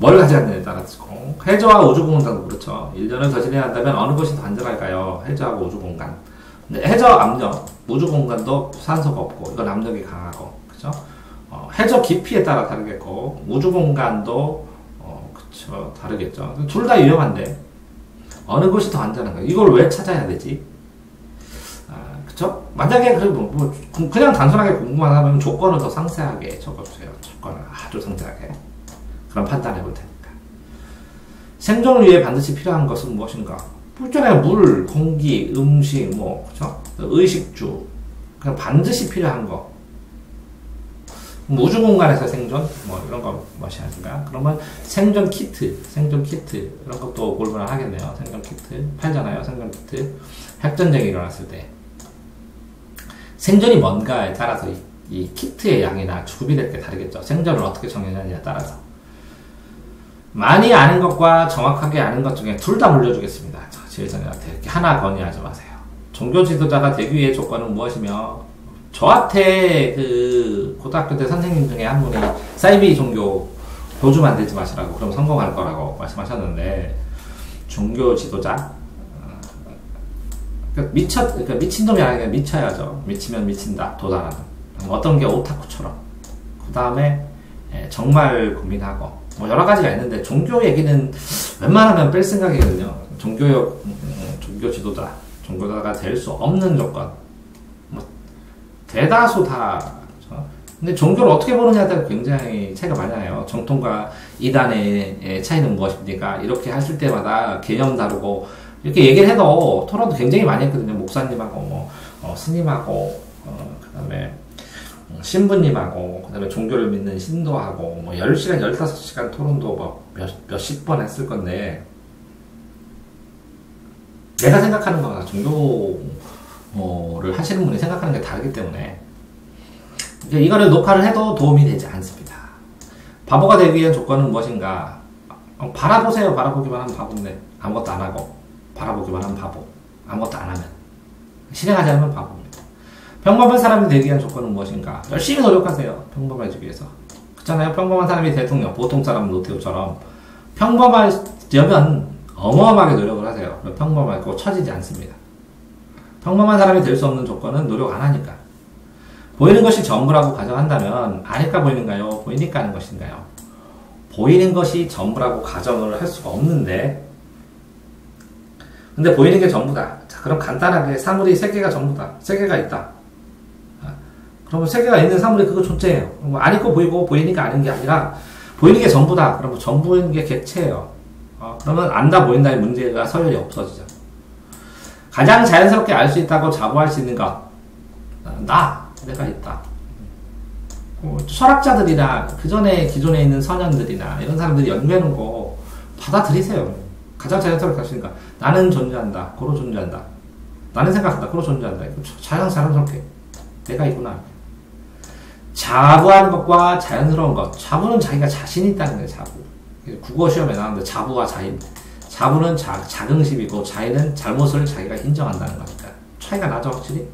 뭘 가져왔느냐에 따라서 해저와 우주공간도 그렇죠. 1년을 더 지내야 한다면 어느 곳이 더 안전할까요? 해저하고 우주공간. 해저 압력, 우주 공간도 산소가 없고 이건 압력이 강하고 그죠? 어, 해저 깊이에 따라 다르겠고 우주 공간도 어, 그쵸 다르겠죠. 둘 다 위험한데 어느 곳이 더 안전한가? 이걸 왜 찾아야 되지? 아? 만약에 그래도 뭐 그냥 단순하게 궁금만 하면 조건을 더 상세하게 적어주세요. 조건을 아주 상세하게. 그럼 판단해 볼 테니까. 생존을 위해 반드시 필요한 것은 무엇인가? 있잖아요. 물, 공기, 음식, 뭐, 그죠? 의식주. 그냥 반드시 필요한 거. 뭐 우주 공간에서 생존? 뭐, 이런 거, 아닌가? 그러면 생존 키트, 생존 키트. 이런 것도 골고루 하겠네요. 생존 키트. 팔잖아요. 생존 키트. 핵전쟁이 일어났을 때. 생존이 뭔가에 따라서 이, 이 키트의 양이나 지급이 될 게 다르겠죠. 생존을 어떻게 정하냐에 따라서. 많이 아는 것과 정확하게 아는 것 중에 둘 다 물려주겠습니다. 지혜자님한테 이렇게 하나 건의하지 마세요. 종교 지도자가 되기 위해 조건은 무엇이며 저한테 그 고등학교 때 선생님 중에 한 분이 사이비 종교 교주 만들지 마시라고 그럼 성공할 거라고 말씀하셨는데 종교 지도자 어, 그러니까 미쳐 그러니까 미친 놈이 아니라 미쳐야죠. 미치면 미친다 도달하는 어떤 게 오타쿠처럼 그 다음에 예, 정말 고민하고 뭐 여러 가지가 있는데 종교 얘기는 웬만하면 뺄 생각이거든요. 종교역 음, 종교 지도자 종교자가 될 수 없는 조건 뭐 대다수 다 그렇죠? 근데 종교를 어떻게 보느냐에 따라 굉장히 차이가 많이 나요. 정통과 이단의 차이는 무엇입니까? 이렇게 하실 때마다 개념 다르고 이렇게 얘기를 해도 토론도 굉장히 많이 했거든요. 목사님하고 뭐 어, 스님하고 어, 그 다음에 신부님하고 그 다음에 종교를 믿는 신도하고 뭐 10시간, 15시간 토론도 뭐 몇, 몇십 번 했을 건데 내가 생각하는 거가 종교를 하시는 분이 생각하는 게 다르기 때문에 이거를 녹화를 해도 도움이 되지 않습니다. 바보가 되기 위한 조건은 무엇인가? 어, 바라보세요. 바라보기만 하면 바보인데 아무것도 안 하고 바라보기만 하면 바보. 아무것도 안 하면 실행하지 않으면 바보입니다. 평범한 사람이 되기 위한 조건은 무엇인가? 열심히 노력하세요. 평범해지기 위해서. 그렇잖아요. 평범한 사람이 대통령, 보통 사람 노태우처럼 평범하려면 어마어마하게 노력을 하세요. 평범하고 처지지 않습니다. 평범한 사람이 될 수 없는 조건은 노력 안 하니까. 보이는 것이 전부라고 가정한다면 아니까 보이는가요? 보이니까 하는 것인가요? 보이는 것이 전부라고 가정을 할 수가 없는데 근데 보이는 게 전부다. 자, 그럼 간단하게 사물이 세 개가 전부다. 세 개가 있다. 아, 그러면 세계가 있는 사물이 그거 존재해요. 뭐안 있고 보이고 보이니까 아는 게 아니라 보이는 게 전부다. 그러면 전부인 게 객체예요. 어, 그러면 안다 보인다의 문제가 서열이 없어지죠. 가장 자연스럽게 알 수 있다고 자부할 수 있는 것. 나, 내가 있다. 어, 철학자들이나 그 전에 기존에 있는 선현들이나 이런 사람들이 연구해놓은 거 받아들이세요. 가장 자연스럽게 할수있으니까 나는 존재한다. 고로 존재한다. 나는 생각한다. 고로 존재한다. 자연 자연스럽게 내가 있구나. 자부하는 것과 자연스러운 것. 자부는 자기가 자신이 있다는 거예요. 자부. 국어 시험에 나왔는데 자부와 자인. 자부는 자, 자긍심이고 자인은 잘못을 자기가 인정한다는 거니까 차이가 나죠 확실히.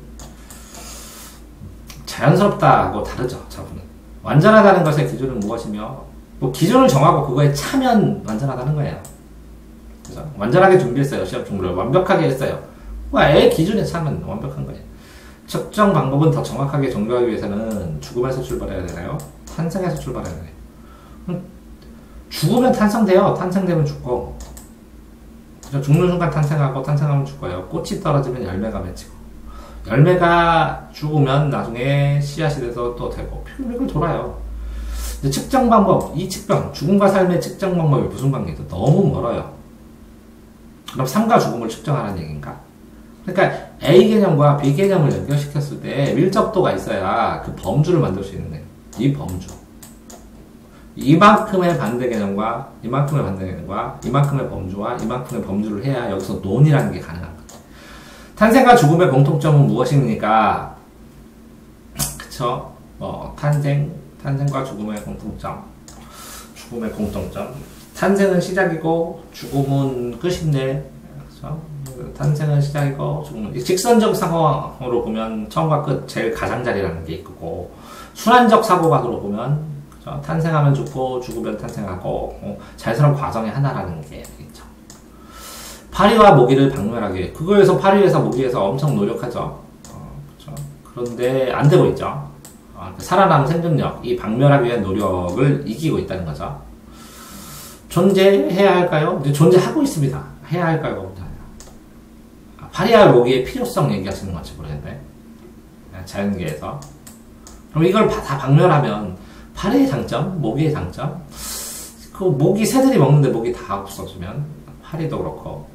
자연스럽다고 다르죠, 자부는. 완전하다는 것의 기준은 무엇이며, 뭐 기준을 정하고 그거에 차면 완전하다는 거예요. 그래서 완전하게 준비했어요, 시험 준비를. 완벽하게 했어요. 뭐, 애 기준에 차면 완벽한 거예요. 측정 방법은 더 정확하게 정교하기 위해서는 죽음에서 출발해야 되나요? 탄생에서 출발해야 되나요? 죽으면 탄생돼요. 탄생되면 죽고. 죽는 순간 탄생하고 탄생하면 죽어요. 꽃이 떨어지면 열매가 맺히고. 열매가 죽으면 나중에 씨앗이 돼서 또 되고 핑빙을 돌아요. 측정 방법, 이 측정, 죽음과 삶의 측정 방법이 무슨 관계죠? 너무 멀어요. 그럼 삶과 죽음을 측정하라는 얘기인가? 그러니까 A 개념과 B 개념을 연결시켰을 때 밀접도가 있어야 그 범주를 만들 수 있는 거예요. 이 범주. 이만큼의 반대 개념과 이만큼의 반대 개념과 이만큼의 범주와 이만큼의 범주를 해야 여기서 논이라는 게 가능한 탄생과 죽음의 공통점은 무엇입니까? 그쵸? 어, 탄생, 탄생과 죽음의 공통점. 죽음의 공통점. 탄생은 시작이고, 죽음은 끝인데, 그쵸? 탄생은 시작이고, 죽음은, 직선적 사고로 보면, 처음과 끝, 제일 가장자리라는 게 있고, 순환적 사고각으로 보면? 탄생하면 죽고, 죽으면 탄생하고, 어, 자연스러운 과정의 하나라는 게 있죠. 파리와 모기를 박멸하기 그거에서 파리에서 모기에서 엄청 노력하죠. 어, 그렇죠. 그런데 안 되고 있죠. 어, 살아남은 생존력, 이 박멸하기 위한 노력을 이기고 있다는 거죠. 존재해야 할까요? 존재하고 있습니다. 해야 할까요? 파리와 모기의 필요성 얘기하시는 건지 모르겠네. 자연계에서. 그럼 이걸 다 박멸하면 파리의 장점, 모기의 장점, 그 모기 새들이 먹는데 모기 다 없어지면 파리도 그렇고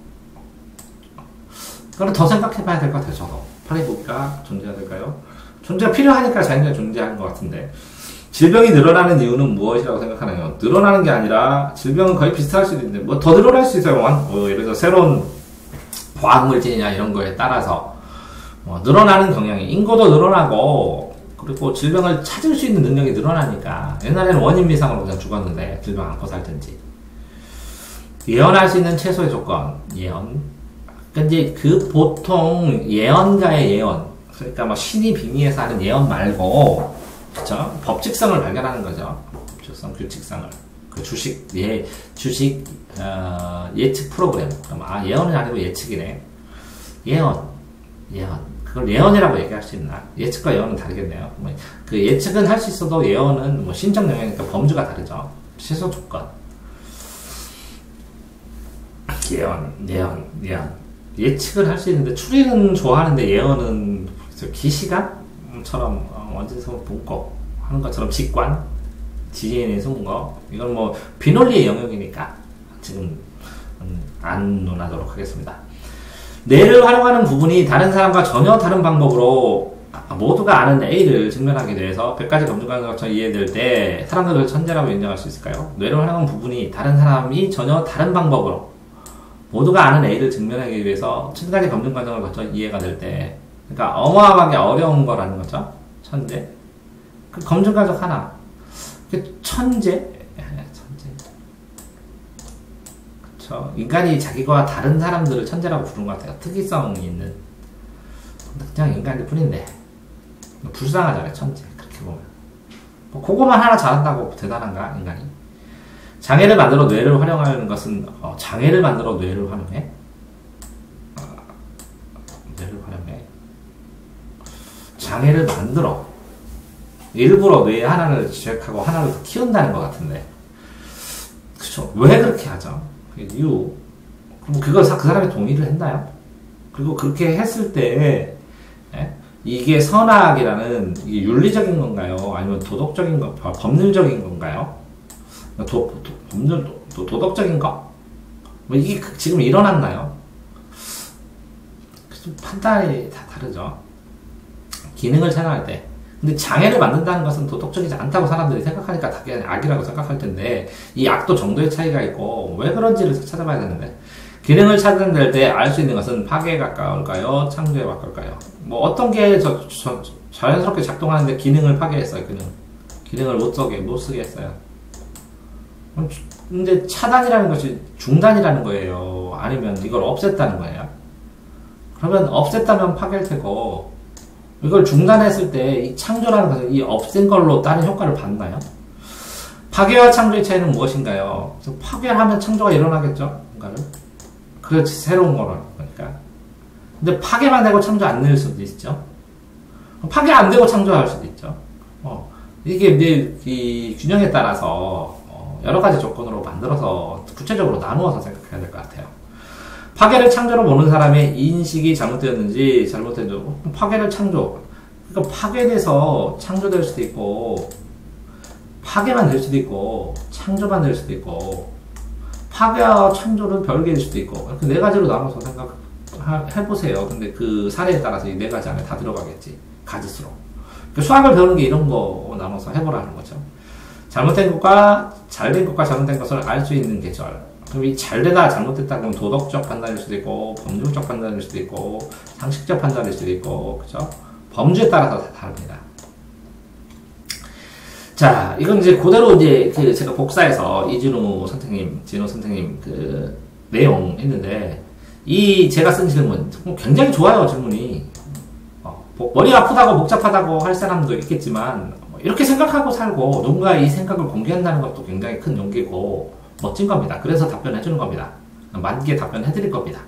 그걸 더 생각해 봐야 될 것 같아요, 저도. 파리보기가 존재해야 될까요? 존재가 필요하니까 자연이 존재하는 것 같은데. 질병이 늘어나는 이유는 무엇이라고 생각하나요? 늘어나는 게 아니라 질병은 거의 비슷할 수도 있는데 뭐 더 늘어날 수 있어요. 뭐 예를 들어 새로운 과학물질이나 이런 거에 따라서 뭐 늘어나는 경향이 인구도 늘어나고 그리고 질병을 찾을 수 있는 능력이 늘어나니까 옛날에는 원인 미상으로 그냥 죽었는데 질병 안고 살든지 예언할 수 있는 최소의 조건 예언 근데 그 보통 예언가의 예언, 그러니까 뭐 신이 빙의해서 하는 예언 말고, 그쵸? 법칙성을 발견하는 거죠. 법칙성, 규칙성을. 그 주식, 예, 주식, 어, 예측 프로그램. 아, 예언이 아니고 예측이네. 예언, 예언. 그걸 예언이라고 얘기할 수 있나? 예측과 예언은 다르겠네요. 뭐, 그 예측은 할 수 있어도 예언은 뭐 신적 영역이니까 범주가 다르죠. 최소 조건. 예언, 예언, 예언. 예측을 할 수 있는데 추리는 좋아하는데 예언은 기시감처럼 어, 원진성을 붓고 하는 것처럼 직관 지혜에 숨은 거 이건 뭐 비논리의 영역이니까 지금 음, 안 논하도록 하겠습니다. 뇌를 활용하는 부분이 다른 사람과 전혀 다른 방법으로 모두가 아는 A를 증명하게 돼서 100가지 검증하는 것처럼 이해될 때 사람들을 천재라고 인정할 수 있을까요? 뇌를 활용하는 부분이 다른 사람이 전혀 다른 방법으로 모두가 아는 A를 증명하기 위해서 천 가지 검증 과정을 거쳐 이해가 될 때, 그러니까 어마어마하게 어려운 거라는 거죠. 천재. 그 검증 과정 하나. 그 천재. 그쵸. 인간이 자기와 다른 사람들을 천재라고 부르는 것 같아요. 특이성이 있는. 그냥 인간일 뿐인데. 불쌍하잖아요, 천재. 그렇게 보면. 뭐, 그거만 하나 잘한다고 대단한가, 인간이? 장애를 만들어 뇌를 활용하는 것은 어, 장애를 만들어 뇌를 활용해? 어, 뇌를 활용해? 장애를 만들어 일부러 뇌 하나를 지적하고 하나를 더 키운다는 것 같은데 그쵸? 왜 그렇게 하죠? 그 이유 그럼 그걸 그 사람이 동의를 했나요? 그리고 그렇게 했을 때 예? 이게 선악이라는 이게 윤리적인 건가요? 아니면 도덕적인 거, 법률적인 건가요? 도, 도, 법률, 도, 도덕적인 거? 뭐 이게 그- 지금 일어났나요? 좀 판단이 다 다르죠. 기능을 찾아갈 때. 근데 장애를 만든다는 것은 도덕적이지 않다고 사람들이 생각하니까 당연히 악이라고 생각할 텐데 이 악도 정도의 차이가 있고 왜 그런지를 찾아봐야 되는데 기능을 찾아낼 때 알 수 있는 것은 파괴에 가까울까요? 창조에 가까울까요? 뭐 어떤 게 저, 저- 자연스럽게 작동하는데 기능을 파괴했어요. 기능 기능을 못 쓰게 못 쓰게 했어요. 근데 차단이라는 것이 중단이라는 거예요. 아니면 이걸 없앴다는 거예요. 그러면 없앴다면 파괴일 테고 이걸 중단했을 때 이 창조라는 것은 이 없앤 걸로 다른 효과를 받나요? 파괴와 창조의 차이는 무엇인가요? 그래서 파괴를 하면 창조가 일어나겠죠? 뭔가를. 그렇지, 새로운 거를. 그러니까. 근데 파괴만 되고 창조 안 될 수도 있죠? 파괴 안 되고 창조할 수도 있죠? 어, 이게 이 균형에 따라서 어, 여러 가지 조건으로 만들어서 구체적으로 나누어서 생각해야 될 것 같아요. 파괴를 창조로 보는 사람의 인식이 잘못되었는지 잘못된 파괴를 창조 그러니까 파괴돼서 창조될 수도 있고 파괴만 될 수도 있고 창조만 될 수도 있고 파괴와 창조는 별개일 수도 있고 이렇게 네 가지로 나눠서 생각해 보세요. 근데 그 사례에 따라서 이 네 가지 안에 다 들어가겠지 가지수로. 그 수학을 배우는 게 이런 거 나눠서 해보라는 거죠. 잘못된 것과 잘된 것과 잘못된 것을 알 수 있는 계절. 그럼 이 잘되다 잘못됐다 그럼 도덕적 판단일 수도 있고 법률적 판단일 수도 있고 상식적 판단일 수도 있고 그죠? 범주에 따라서 다 다릅니다. 자, 이건 이제 그대로 이제 그 제가 복사해서 이진우 선생님, 진우 선생님 그 내용 했는데 이 제가 쓴 질문 굉장히 좋아요 질문이 어, 뭐 머리 아프다고 복잡하다고 할 사람도 있겠지만 뭐 이렇게 생각하고 살고 누군가 이 생각을 공개한다는 것도 굉장히 큰 용기고 멋진 겁니다. 그래서 답변해 주는 겁니다. 만개 답변해 드릴 겁니다.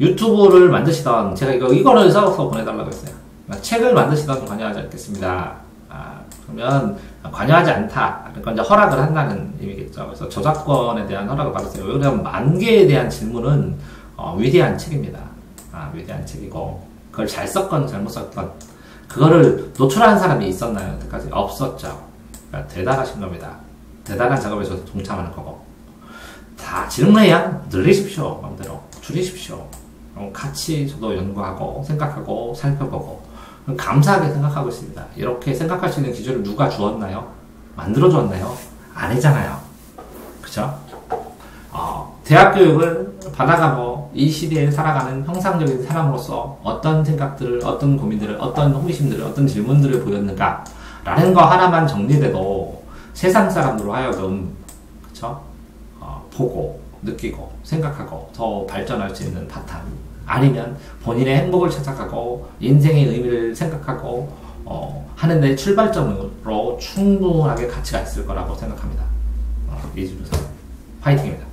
유튜브를 만드시던 제가 이거 이거를 써서 보내달라고 했어요. 책을 만드시던 관여하지 않겠습니다. 아, 그러면 관여하지 않다. 그러니까 이제 허락을 한다는 의미겠죠. 그래서 저작권에 대한 허락을 받았어요. 왜냐하면 만개에 대한 질문은 어, 위대한 책입니다. 아, 위대한 책이고 그걸 잘 썼건 잘못 썼건 그거를 노출한 사람이 있었나요? 여태까지 없었죠. 그러니까 대단하신 겁니다. 대단한 작업에서 동참하는 거고 다 질문의 양 늘리십시오. 마음대로 줄이십시오. 어, 같이 저도 연구하고 생각하고 살펴보고 감사하게 생각하고 있습니다. 이렇게 생각할 수 있는 기준을 누가 주었나요? 만들어 주었나요? 아니잖아요. 그죠? 어, 대학 교육을 받아가고 이 시대에 살아가는 형상적인 사람으로서 어떤 생각들을, 어떤 고민들을, 어떤 호기심들을, 어떤 질문들을 보였는가? 라는 거 하나만 정리돼도 세상 사람으로 하여금, 그쵸? 어, 보고, 느끼고, 생각하고, 더 발전할 수 있는 바탕. 아니면 본인의 행복을 찾아가고, 인생의 의미를 생각하고, 어, 하는 데 출발점으로 충분하게 가치가 있을 거라고 생각합니다. 어, 이준우 선 화이팅입니다.